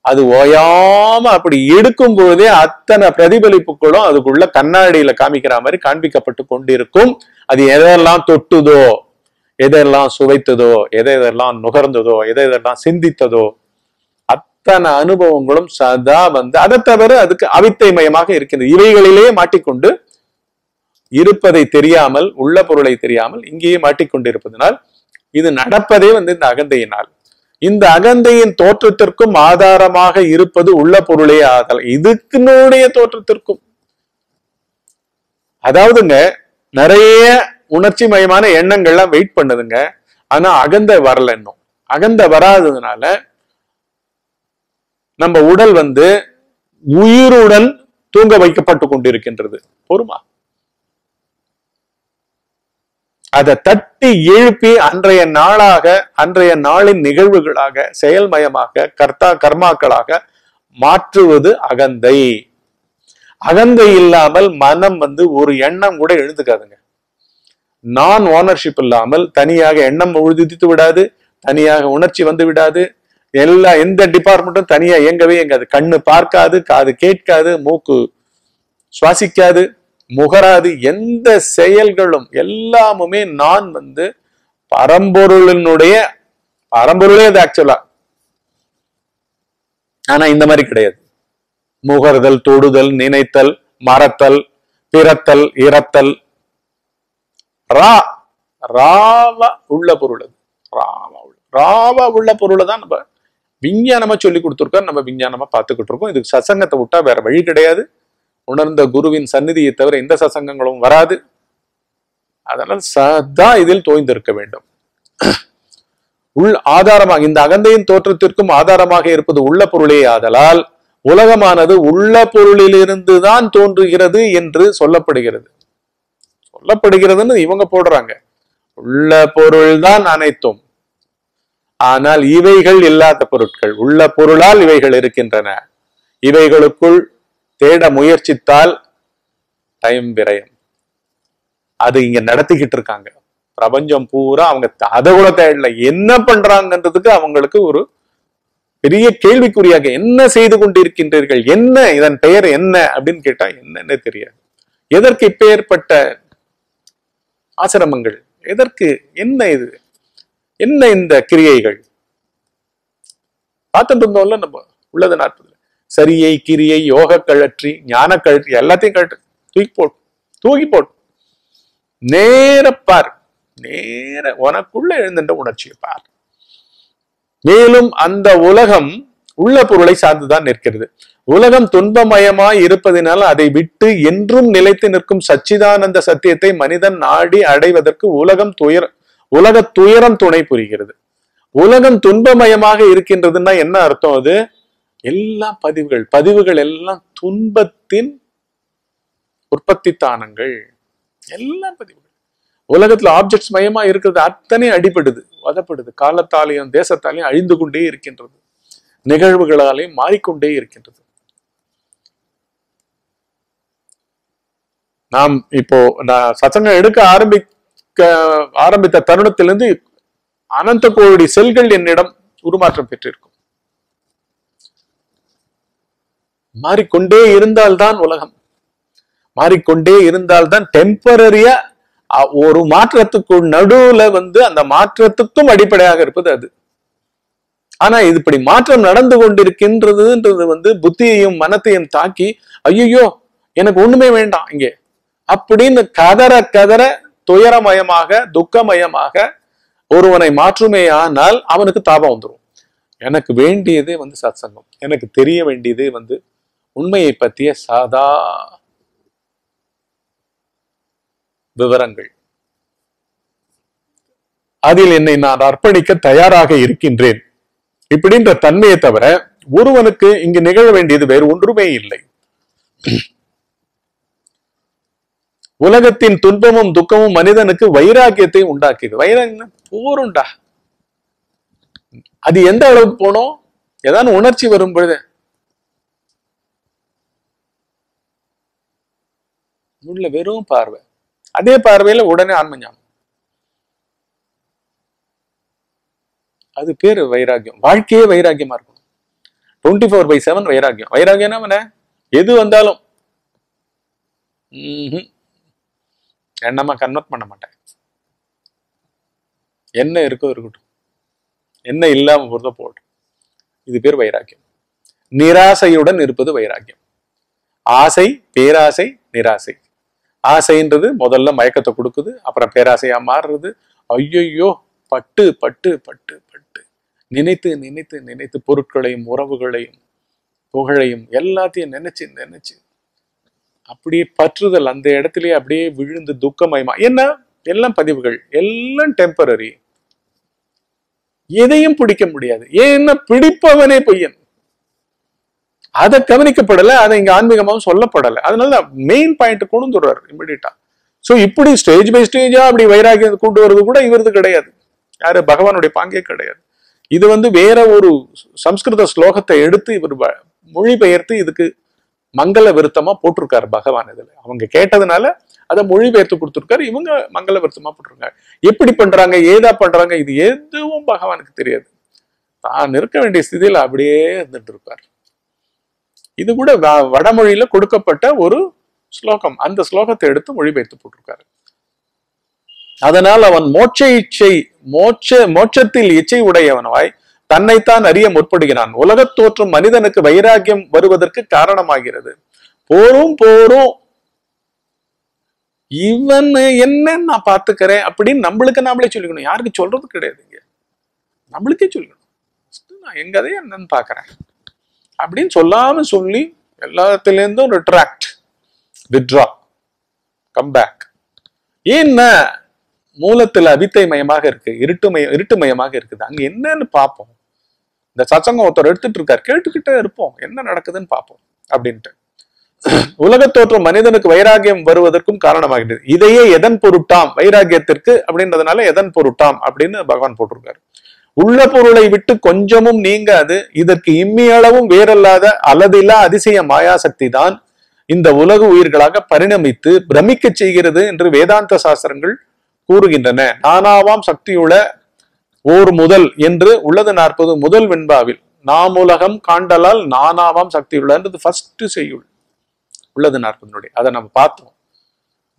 Speaker 1: அது ஓயாம அப்படி எடுக்கும் போதே அத்தனை பிரதிபலிப்புகளும் அதுக்குள்ள கண்ணாடியில காமிக்கிற மாதிரி காண்பிக்கப்பட்டு கொண்டிருக்கும். அது எதெல்லாம் தொட்டுதோ எதெல்லாம் சுவைத்ததோ எதை எதெல்லாம் நுகர்ந்ததோ எதை எதெல்லாம் சிந்தித்ததோ அத்தனை அனுபவங்களும் சதா வந்து அதை தவிர அதுக்கு அவித்தை மயமாக இருக்கின்றது. இவைகளிலே மாட்டிக்கொண்டு இருப்பதை தெரியாமல் உள்ள பொருளை தெரியாமல் இங்கேயே மாட்டிக்கொண்டிருப்பதனால் இது நடப்பதே வந்து இந்த அகந்தையினால். இந்த அகந்தையின் தோற்றத்திற்கும் ஆதாரமாக இருப்பது உள்ள பொருளே ஆதல். இதுக்குனுடைய தோற்றத்திற்கும். அதாவதுங்க நிறைய உணர்ச்சி மயமான எண்ணங்கள்லாம் வெயிட் பண்ணுதுங்க. ஆனா அகந்தை வரல இன்னும். அகந்தை வராததுனால நம்ம உடல் வந்து உயிருடன் தூங்க வைக்கப்பட்டு கொண்டிருக்கின்றது. பொறுமா? அதை தட்டி எழுப்பி அன்றைய நாளாக அன்றைய நாளின் நிகழ்வுகளாக செயல்மயமாக கர்த்தா கர்மாக்களாக மாற்றுவது அகந்தை. அகந்தை இல்லாமல் மனம் வந்து ஒரு எண்ணம் கூட எழுதுக்காதுங்க நான் ஓனர்ஷிப் இல்லாமல் தனியாக எண்ணம் உழுதித்து விடாது தனியாக உணர்ச்சி வந்து விடாது. எல்லா எந்த டிபார்ட்மெண்ட்டும் தனியா இயங்கவே எங்காது கண்ணு பார்க்காது காது கேட்காது மூக்கு சுவாசிக்காது. முகராது எந்த செயல்களும் எல்லாமுமே நான் வந்து பரம்பொருளினுடைய பரம்பொருளே அது ஆக்சுவலா ஆனா இந்த மாதிரி கிடையாது. முகர்தல் தொடுதல் நினைத்தல் மறத்தல் பிறத்தல் இறத்தல். ரா ராவா உள்ள பொருள் அது. ராவா உள்ள ராவா உள்ள பொருளை தான் நம்ம விஞ்ஞானமா சொல்லி கொடுத்துருக்கோம் நம்ம விஞ்ஞானமா பார்த்துக்கிட்டு இருக்கோம். இதுக்கு சசங்கத்தை விட்டா வேற வழி கிடையாது. உணர்ந்த குருவின் சந்நிதியை தவிர எந்த சசங்கங்களும் வராது. அதனால் சதா இதில் தோய்ந்திருக்க வேண்டும். உள் ஆதாரமாக இந்த அகந்தையின் தோற்றத்திற்கும் ஆதாரமாக இருப்பது உள்ள பொருளே ஆதலால் உலகமானது உள்ள பொருளிலிருந்து தான் தோன்றுகிறது என்று சொல்லப்படுகிறது. சொல்லப்படுகிறதுன்னு இவங்க போடுறாங்க. உள்ள பொருள் தான் அனைத்தும். ஆனால் இவைகள் இல்லாத பொருட்கள் உள்ள பொருளால் இவைகள் இருக்கின்றன. இவைகளுக்குள் தேட முயற்சித்தால் டைம் விரயம். அது இங்க நடத்திக்கிட்டு இருக்காங்க. பிரபஞ்சம் பூரா அவங்க அதை கூட தேடல. என்ன பண்றாங்கன்றதுக்கு அவங்களுக்கு ஒரு பெரிய கேள்விக்குறியாக என்ன செய்து கொண்டிருக்கின்றீர்கள்? என்ன? இதன் பெயர் என்ன? அப்படின்னு கேட்டா என்னன்னு தெரியாது. எதற்கு இப்பேற்பட்ட ஆசிரமங்கள்? எதற்கு? என்ன இது? என்ன இந்த கிரியைகள்? பார்த்துட்டு இருந்தோம்ல நம்ம உள்ளது நாட்டு சரியை கிரியை யோக கழற்றி ஞான கழற்றி எல்லாத்தையும் கழற்றி தூக்கி போட்டு தூக்கி போட்டு நேர பார் நேர உனக்குள்ள எழுந்துட்ட உணர்ச்சியை பார். மேலும் அந்த உலகம் உள்ள பொருளை சார்ந்துதான் நிற்கிறது. உலகம் துன்பமயமாய் இருப்பதினால் அதை விட்டு என்றும் நிலைத்து நிற்கும் சச்சிதானந்த சத்தியத்தை மனிதன் நாடி அடைவதற்கு உலகம் துயர உலக துயரம் துணை புரிகிறது. உலகம் துன்பமயமாக இருக்கின்றதுன்னா என்ன அர்த்தம் அது? எல்லா பதிவுகள் பதிவுகள் எல்லாம் துன்பத்தின் உற்பத்தி தானங்கள். எல்லா பதிவுகள். உலகத்துல ஆப்ஜெக்ட்ஸ் மயமா இருக்கிறது அத்தனை அடிபடுது வதப்படுது. காலத்தாலையும் தேசத்தாலையும் அழிந்து கொண்டே இருக்கின்றது. நிகழ்வுகளாலையும் மாறிக்கொண்டே இருக்கின்றது. நாம் இப்போ நான் சசங்கம் எடுக்க ஆரம்பிக்க ஆரம்பித்த தருணத்திலிருந்து அனந்த கோடி செல்கள் என்னிடம் உருமாற்றம் பெற்றிருக்கும். மாறிக்கொண்டே இருந்தால்தான் உலகம். மாறிக்கொண்டே இருந்தால்தான் டெம்பரரியா ஒரு மாற்றத்துக்கு நடுவுல வந்து அந்த மாற்றத்துக்கும் அடிப்படையாக இருப்பது அது. ஆனா இது இப்படி மாற்றம் நடந்து கொண்டிருக்கின்றதுன்றது வந்து புத்தியையும் மனத்தையும் தாக்கி ஐயோ எனக்கு ஒண்ணுமே வேண்டாம் இங்கே. அப்படின்னு கதற கதற துயரமயமாக துக்கமயமாக ஒருவனை மாற்றுமே ஆனால் அவனுக்கு தாபம் வந்துடும் எனக்கு வேண்டியதே வந்து சத்சங்கம். எனக்கு தெரிய வேண்டியதே வந்து உண்மையை பற்றிய சாதா விவரங்கள். அதில் என்னை நான் அர்ப்பணிக்க தயாராக இருக்கின்றேன். இப்படின்ற தன்மையை தவிர ஒருவனுக்கு இங்கு நிகழ வேண்டியது வேறு ஒன்றுமே இல்லை. உலகத்தின் துன்பமும் துக்கமும் மனிதனுக்கு வைராக்கியத்தை உண்டாக்கியது. வைராக்கியம் போருண்டா. அது எந்த அளவுக்கு போனோம்? ஏதாவது உணர்ச்சி வரும் பொழுது உள்ள வெறும் பார்வை. அதே பார்வையில உடனே ஆன்ம ஞானம் அது பேரு வைராக்கியம். வாழ்க்கையே வைராக்கியமா இருக்கும். டுவெண்ட்டி ஃபோர் பை செவன் வைராக்கியம். வைராக்கியம் என்ன எது வந்தாலும். எண்ணமா கன்வெர்ட் பண்ண மாட்டேன். என்ன இருக்கோ இருக்கட்டும். என்ன இல்லாம பொறுத்த போட்டும் இது பேர் வைராக்கியம். நிராசையுடன் இருப்பது வைராக்கியம். ஆசை பேராசை நிராசை. ஆசைன்றது முதல்ல மயக்கத்தை கொடுக்குது அப்புறம் பேராசையா மாறுறது. ஐயையோ பட்டு பட்டு பட்டு பட்டு. நினைத்து நினைத்து நினைத்து பொருட்களையும் உறவுகளையும் புகழையும் எல்லாத்தையும் நினைச்சு நினைச்சு. அப்படியே பற்றுதல் அந்த இடத்துலயே அப்படியே விழுந்து துக்கமயமா. என்ன? எல்லாம் பதிவுகள். எல்லாம் டெம்பரரி எதையும் பிடிக்க முடியாது. ஏன்னா பிடிப்பவனே பொய்யன் அதை கவனிக்கப்படலை அதை இங்க ஆன்மீகமாகவும் சொல்லப்படலை. அதனால மெயின் பாயிண்ட் கொண்டு வந்துடுறாரு இமிடியட்டா ஸோ இப்படி ஸ்டேஜ் பை ஸ்டேஜா அப்படி வைராகியம் கொண்டு வர்றது கூட இவரது கிடையாது. யாரு? பகவானுடைய பாங்கே கிடையாது. இது வந்து வேற ஒரு சம்ஸ்கிருத ஸ்லோகத்தை எடுத்து இவர் மொழிபெயர்த்து இதுக்கு மங்கள விருத்தமா போட்டிருக்காரு பகவான் இதுல. அவங்க கேட்டதுனால அதை மொழிபெயர்த்து கொடுத்துருக்காரு இவங்க மங்கள விருத்தமா போட்டிருக்காங்க. எப்படி பண்றாங்க? ஏதா பண்றாங்க? இது எதுவும் பகவானுக்கு தெரியாது. தான் இருக்க வேண்டிய ஸ்திதியில் அப்படியே இருந்துட்டு இருப்பார். இது கூட வடமொழியில கொடுக்கப்பட்ட ஒரு ஸ்லோகம். அந்த ஸ்லோகத்தை எடுத்து மொழிபெயர்த்து போட்டிருக்காரு. அதனால் அவன் மோட்ச இச்சை மோட்ச மோட்சத்தில் இச்சை உடையவனவாய் தன்னைத்தான் அறிய முற்படுகிறான். உலகத் தோற்றும் மனிதனுக்கு வைராக்கியம் வருவதற்கு காரணமாகிறது. போரும் போரும். இவன் என்ன நான் பாத்துக்கிறேன் அப்படின்னு நம்மளுக்கு நாமளே சொல்லிக்கணும். யாருக்கு சொல்றது கிடையாதுங்க நம்மளுக்கே சொல்லிக்கணும். நான் எங்க என்னன்னு பாக்குறேன் அப்படின்னு சொல்லாம சொல்லி எல்லாத்துலேருந்தும் ரிட்ராக்ட் வித்ரா கம் பேக் ஏன்ன மூலத்துல அவித்தை மயமாக இருக்கு இருட்டு மய இருட்டு மயமாக இருக்குது. அங்க என்னன்னு பார்ப்போம். இந்த சச்சங்கம் ஒருத்தர் எடுத்துட்டு இருக்காரு கேட்டுக்கிட்டே இருப்போம். என்ன நடக்குதுன்னு பார்ப்போம் அப்படின்ட்டு. உலகத் தோற்றம் மனிதனுக்கு வைராகியம் வருவதற்கும் காரணமாகிறது இதையே எதன் பொருட்டாம்? வைராகியத்திற்கு அப்படின்றதுனால எதன் பொருட்டாம்? அப்படின்னு பகவான் போட்டிருக்காரு. உள்ள பொருளை விட்டு கொஞ்சமும் நீங்காது. இதற்கு இம்மியளவும் வேறல்லாத அல்லதில்லா அதிசய மாயாசக்தி தான் இந்த உலக உயிர்களாக பரிணமித்து பிரமிக்கச் செய்கிறது என்று வேதாந்த சாஸ்திரங்கள் கூறுகின்றன. நானாவாம் சக்தியுள்ள ஓர் முதல் என்று உள்ளது நாற்பது முதல் வெண்பாவில். நாம் உலகம் காண்டலால் நானாவாம் சக்தியுள்ளன்றது ஃபர்ஸ்ட் செய்யுள் உள்ளது நாற்பதனுடைய. அதை நம்ம பார்த்தோம்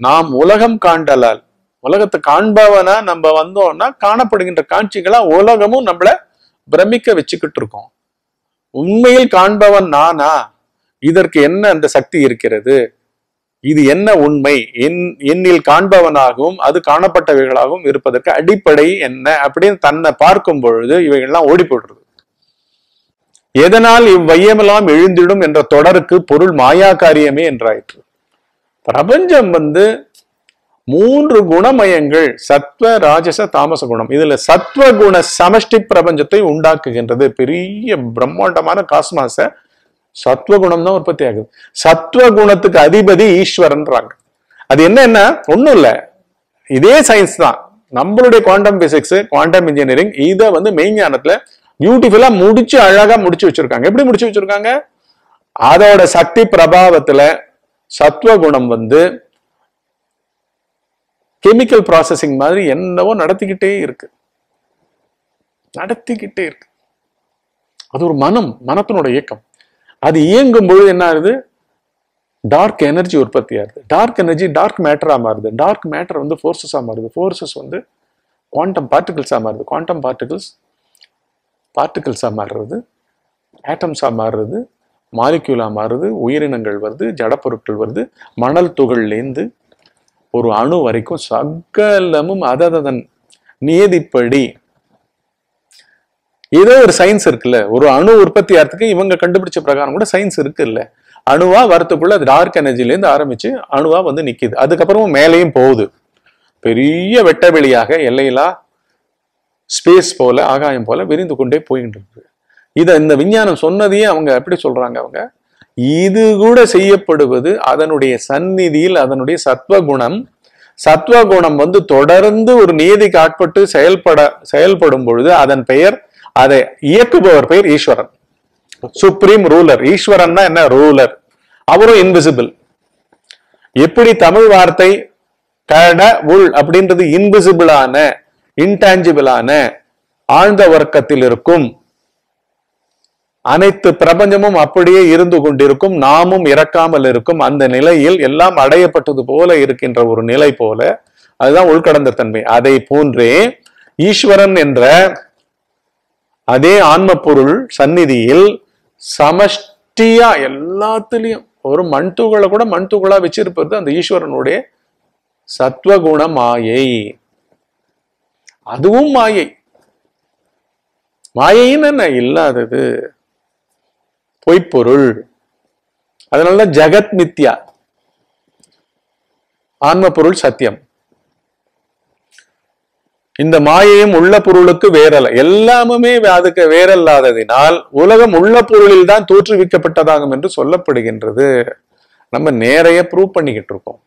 Speaker 1: நாம் உலகம் காண்டலால் உலகத்தை காண்பவனா நம்ம வந்தோம்னா காணப்படுகின்ற காட்சிகளா உலகமும் நம்மள பிரமிக்க வச்சுக்கிட்டு இருக்கோம். உண்மையில் காண்பவன் நானா? இதற்கு என்ன அந்த சக்தி இருக்கிறது? இது என்ன உண்மை? என் என்னில் காண்பவனாகவும் அது காணப்பட்டவைகளாகவும் இருப்பதற்கு அடிப்படை என்ன அப்படின்னு தன்னை பார்க்கும் பொழுது இவைகள்லாம் ஓடி போடுறது. எதனால் இவ்வையமெல்லாம் எழுந்திடும் என்ற தொடருக்கு பொருள் மாயா காரியமே என்றாயிற்று. பிரபஞ்சம் வந்து மூன்று குணமயங்கள் சத்வ ராஜச தாமச குணம். இதுல சத்வ குண சமஷ்டி பிரபஞ்சத்தை உண்டாக்குகின்றது. பெரிய பிரம்மாண்டமான காஸ்மாஸ சத்வகுணம் தான் உற்பத்தி ஆகுது. சத்வ குணத்துக்கு அதிபதி ஈஸ்வரன்றாங்க. அது என்னன்னா ஒண்ணும் இல்ல. இதே சயின்ஸ் தான். நம்மளுடைய குவாண்டம் பிசிக்ஸ் குவாண்டம் இன்ஜினியரிங் இதை வந்து மெய்ஞானத்துல பியூட்டிஃபுல்லா முடிச்சு அழகா முடிச்சு வச்சிருக்காங்க. எப்படி முடிச்சு வச்சிருக்காங்க? அதோட சக்தி பிரபாவத்துல சத்வகுணம் வந்து கெமிக்கல் ப்ராசஸிங் மாதிரி என்னவோ நடத்திக்கிட்டே இருக்கு. நடத்திக்கிட்டே இருக்கு. அது ஒரு மனம் மனத்தினோட இயக்கம். அது இயங்கும் பொழுது என்ன ஆகுது? டார்க் எனர்ஜி உற்பத்தி ஆகுது. டார்க் எனர்ஜி டார்க் மேட்டராக மாறுது. டார்க் மேட்டர் வந்து ஃபோர்ஸஸாக மாறுது. ஃபோர்ஸஸ் வந்து குவாண்டம் பார்ட்டிகிள்ஸாக மாறுது. குவாண்டம் பார்ட்டிகிள்ஸ் பார்ட்டிகிள்ஸாக மாறுறது. ஆட்டம்ஸாக மாறுறது. மாலிக்யூலாக மாறுது. உயிரினங்கள் வருது. ஜடப்பொருட்கள் வருது. மணல் துகள்லேருந்து ஒரு அணு வரைக்கும் சகலமும் அததன் நியதிப்படி. ஏதோ ஒரு சயின்ஸ் இருக்குல்ல ஒரு அணு உற்பத்தி ஆகிறதுக்கு இவங்க கண்டுபிடிச்ச பிரகாரம் கூட சயின்ஸ் இருக்குல்ல. அணுவா வரத்துக்குள்ள அது டார்க் எனர்ஜிலேருந்து ஆரம்பிச்சு அணுவா வந்து நிக்குது. அதுக்கப்புறமும் மேலேயும் போகுது. பெரிய வெட்ட வெளியாக எல்லையிலா ஸ்பேஸ் போல ஆகாயம் போல விரிந்து கொண்டே போயிட்டு இருக்கு. இதை இந்த விஞ்ஞானம் சொன்னதையே அவங்க எப்படி சொல்றாங்க அவங்க? இது கூட செய்யப்படுவது அதனுடைய சந்நிதியில் அதனுடைய சத்வகுணம். சத்வகுணம் வந்து தொடர்ந்து ஒரு நீதிக்கு ஆட்பட்டு செயல்பட செயல்படும் பொழுது அதன் பெயர் அதை இயக்குபவர் பெயர் ஈஸ்வரன். சுப்ரீம் ரூலர் ஈஸ்வரன் என்ன? ரூலர் அவரும் இன்விசிபிள் எப்படி தமிழ் வார்த்தை கட உள் அப்படின்றது இன்விசிபிளான இன்டான்ஜிபிளான ஆழ்ந்த வர்க்கத்தில் இருக்கும். அனைத்து பிரபஞ்சமும் அப்படியே இருந்து கொண்டிருக்கும் நாமும் இறக்காமல் இருக்கும் அந்த நிலையில் எல்லாம் அடையப்பட்டது போல இருக்கின்ற ஒரு நிலை போல அதுதான் உள்கடந்த தன்மை. அதை போன்றே ஈஸ்வரன் என்ற அதே ஆன்ம பொருள் சந்நிதியில் சமஷ்டியா எல்லாத்துலயும் ஒரு மண் துகளை கூட மண் துகளா வச்சிருப்பது அந்த ஈஸ்வரனுடைய சத்வகுண மாயை அதுவும் மாயை. மாயைன்னு என்ன? இல்லாதது. பொய்ப்பொருள். அதனால ஜெகத் மித்யா. ஆன்ம பொருள் சத்தியம். இந்த மாயையும் உள்ள பொருளுக்கு வேறல்ல. எல்லாமுமே அதுக்கு வேறல்லாததினால் உலகம் உள்ள பொருளில் தான் தோற்றுவிக்கப்பட்டதாகும் என்று சொல்லப்படுகின்றது. நம்ம நேரைய ப்ரூவ் பண்ணிக்கிட்டு இருக்கோம்.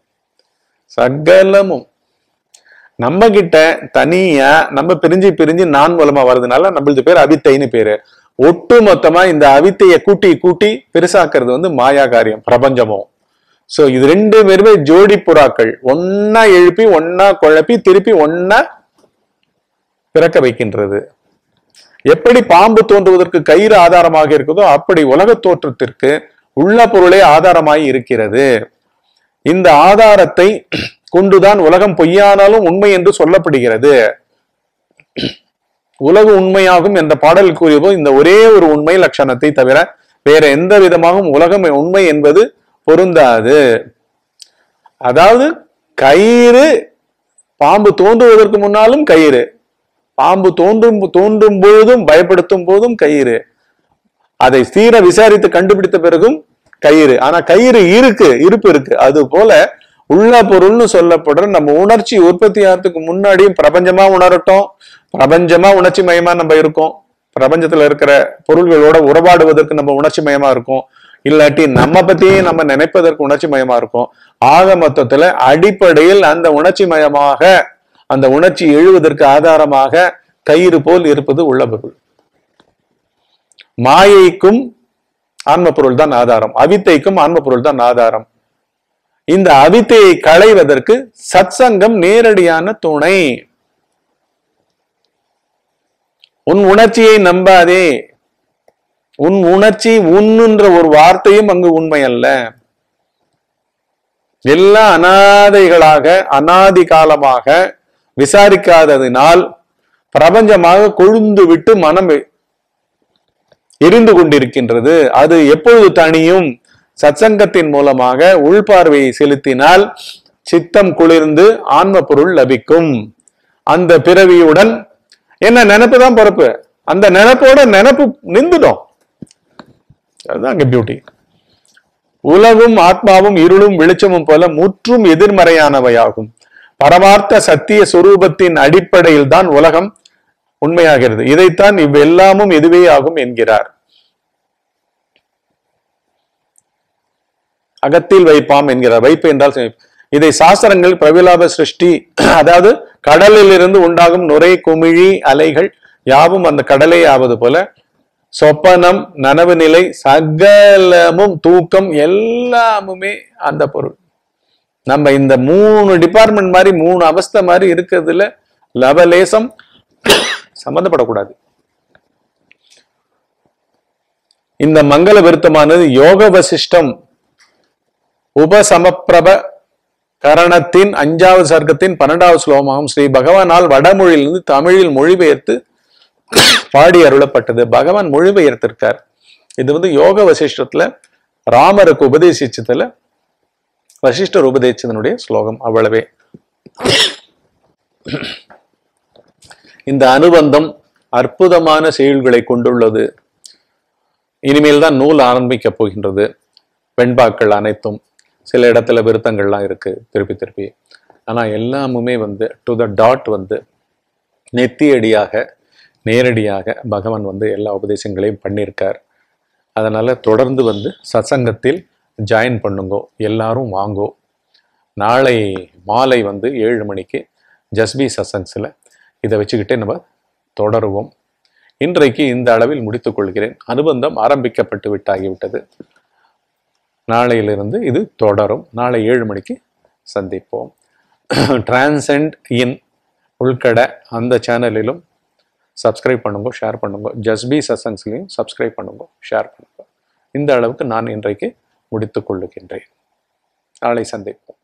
Speaker 1: சகலமும். நம்ம கிட்ட தனியா நம்ம பிரிஞ்சு பிரிஞ்சு நான் மூலமா வர்றதுனால நம்மளது பேர் அபித்தைன்னு பேரு. ஒட்டு மொத்தமா இந்த அவித்தையை கூட்டி கூட்டி பெருசாக்குறது வந்து மாயா காரியம் பிரபஞ்சமும். சோ இது ரெண்டு பேருமே ஜோடி புறாக்கள். ஒன்னா எழுப்பி ஒன்னா குழப்பி திருப்பி ஒன்னா பிறக்க வைக்கின்றது. எப்படி பாம்பு தோன்றுவதற்கு கயிறு ஆதாரமாக இருக்குதோ அப்படி உலக தோற்றத்திற்கு உள்ள பொருளே ஆதாரமாய் இருக்கிறது. இந்த ஆதாரத்தை கொண்டுதான் உலகம் பொய்யானாலும் உண்மை என்று சொல்லப்படுகிறது. உலக உண்மையாகும் என்ற பாடல் கூறியபோது இந்த ஒரே ஒரு உண்மை லட்சணத்தை தவிர வேற எந்த விதமாகவும் உலகம் உண்மை என்பது பொருந்தாது. அதாவது கயிறு பாம்பு தோன்றுவதற்கு முன்னாலும் கயிறு. பாம்பு தோன்றும் தோன்றும் பொழுதும் பயப்படுத்தும் போதும் கயிறு. அதை சீர விசாரித்து கண்டுபிடித்த பிறகும் கயிறு. ஆனா கயிறு இருக்கு இருப்பு இருக்கு. அது போல உள்ள பொருள்னு சொல்லப்படுற நம்ம உணர்ச்சி உற்பத்தி ஆகிறதுக்கு முன்னாடியும் பிரபஞ்சமா உணரட்டும். பிரபஞ்சமா உணர்ச்சி மயமா நம்ம இருக்கோம். பிரபஞ்சத்துல இருக்கிற பொருள்களோட உறவாடுவதற்கு நம்ம உணர்ச்சி மயமா இருக்கும். இல்லாட்டி நம்ம பத்தியே நம்ம நினைப்பதற்கு உணர்ச்சி மயமா இருக்கும். ஆக மொத்தத்துல அடிப்படையில் அந்த உணர்ச்சி மயமாக அந்த உணர்ச்சி எழுவதற்கு ஆதாரமாக கயிறு போல் இருப்பது உள்ள பொருள். மாயைக்கும் ஆன்ம பொருள் தான் ஆதாரம். அவித்தைக்கும் ஆன்ம பொருள் தான் ஆதாரம். இந்த அவித்தையை களைவதற்கு சத்சங்கம் நேரடியான துணை. உன் உணர்ச்சியை நம்பாதே. உன் உணர்ச்சி உன்னுன்ற ஒரு வார்த்தையும் அங்கு உண்மை அல்ல. எல்லா அனாதைகளாக அனாதி காலமாக விசாரிக்காததினால் பிரபஞ்சமாக கொழுந்து விட்டு மனம் எரிந்து கொண்டிருக்கின்றது. அது எப்பொழுது தனியும் சத்சங்கத்தின் மூலமாக உள்பார்வையை செலுத்தினால் சித்தம் குளிர்ந்து ஆன்ம பொருள் லபிக்கும். அந்த பிறவியுடன் என்ன நினப்பு தான் பிறப்பு. அந்த நினப்போட நினப்பு நின்றுடும் அதுதான் அங்க பியூட்டி உலகும் ஆத்மாவும் இருளும் வெளிச்சமும் போல முற்றும் எதிர்மறையானவையாகும். பரமார்த்த சத்திய சுரூபத்தின் அடிப்படையில் தான் உலகம் உண்மையாகிறது. இதைத்தான் இவ்வெல்லாமும் எதுவே ஆகும் என்கிறார். அகத்தில் வைப்பாம் என்கிறார் வைப்பு என்றால் இதை சாஸ்திரங்கள் பிரவிலாப சிருஷ்டி அதாவது கடலிலிருந்து உண்டாகும் நுரை குமிழி அலைகள் யாவும் அந்த கடலே ஆவது போல சொப்பனம் நனவு நிலை சகலமும் தூக்கம் எல்லாமுமே அந்த பொருள். நம்ம இந்த மூணு டிபார்ட்மெண்ட் மாதிரி மூணு அவஸ்தை மாதிரி இருக்கிறதுல லவலேசம் சம்பந்தப்படக்கூடாது. இந்த மங்கள விருத்தமானது யோக வசிஷ்டம் உபசமப்பிரப கரணத்தின் அஞ்சாவது சர்க்கத்தின் பன்னெண்டாவது ஸ்லோகமாகும் ஸ்ரீ பகவானால் வடமொழியிலிருந்து தமிழில் மொழிபெயர்த்து பாடி அருளப்பட்டது. பகவான் மொழிபெயர்த்திருக்கார். இது வந்து யோக வசிஷ்டத்துல ராமருக்கு உபதேசிச்சதுல வசிஷ்டர் உபதேசிதனுடைய ஸ்லோகம் அவ்வளவே. இந்த அனுபந்தம் அற்புதமான செயல்களை கொண்டுள்ளது. இனிமேல் தான் நூல் ஆரம்பிக்கப் போகின்றது. வெண்பாக்கள் அனைத்தும். சில இடத்துல விருத்தங்கள்லாம் இருக்குது திருப்பி திருப்பி. ஆனால் எல்லாமுமே வந்து டு த டாட் வந்து நெத்தியடியாக நேரடியாக பகவான் வந்து எல்லா உபதேசங்களையும் பண்ணியிருக்கார். அதனால் தொடர்ந்து வந்து சத்சங்கத்தில் ஜாயின் பண்ணுங்கோ எல்லாரும் வாங்கோ. நாளை மாலை வந்து ஏழு மணிக்கு ஜஸ்பி சசங்ஸில் இதை வச்சுக்கிட்டே நம்ம தொடருவோம். இன்றைக்கு இந்த அளவில் முடித்துக் கொள்கிறேன். அனுபந்தம் ஆரம்பிக்கப்பட்டு விட்டாகிவிட்டது. நாளையிலிருந்து இது தொடரும். நாளை ஏழு மணிக்கு சந்திப்போம். டிரான்சென்ட் இன் உள்கட அந்த சேனலிலும் சப்ஸ்கிரைப் பண்ணுங்க ஷேர் பண்ணுங்க. ஜஸ்பி சசன்ஸ்லையும் சப்ஸ்கிரைப் பண்ணுங்க ஷேர் பண்ணுங்க. இந்த அளவுக்கு நான் இன்றைக்கு முடித்து கொள்ளுகின்றேன். நாளை சந்திப்போம்.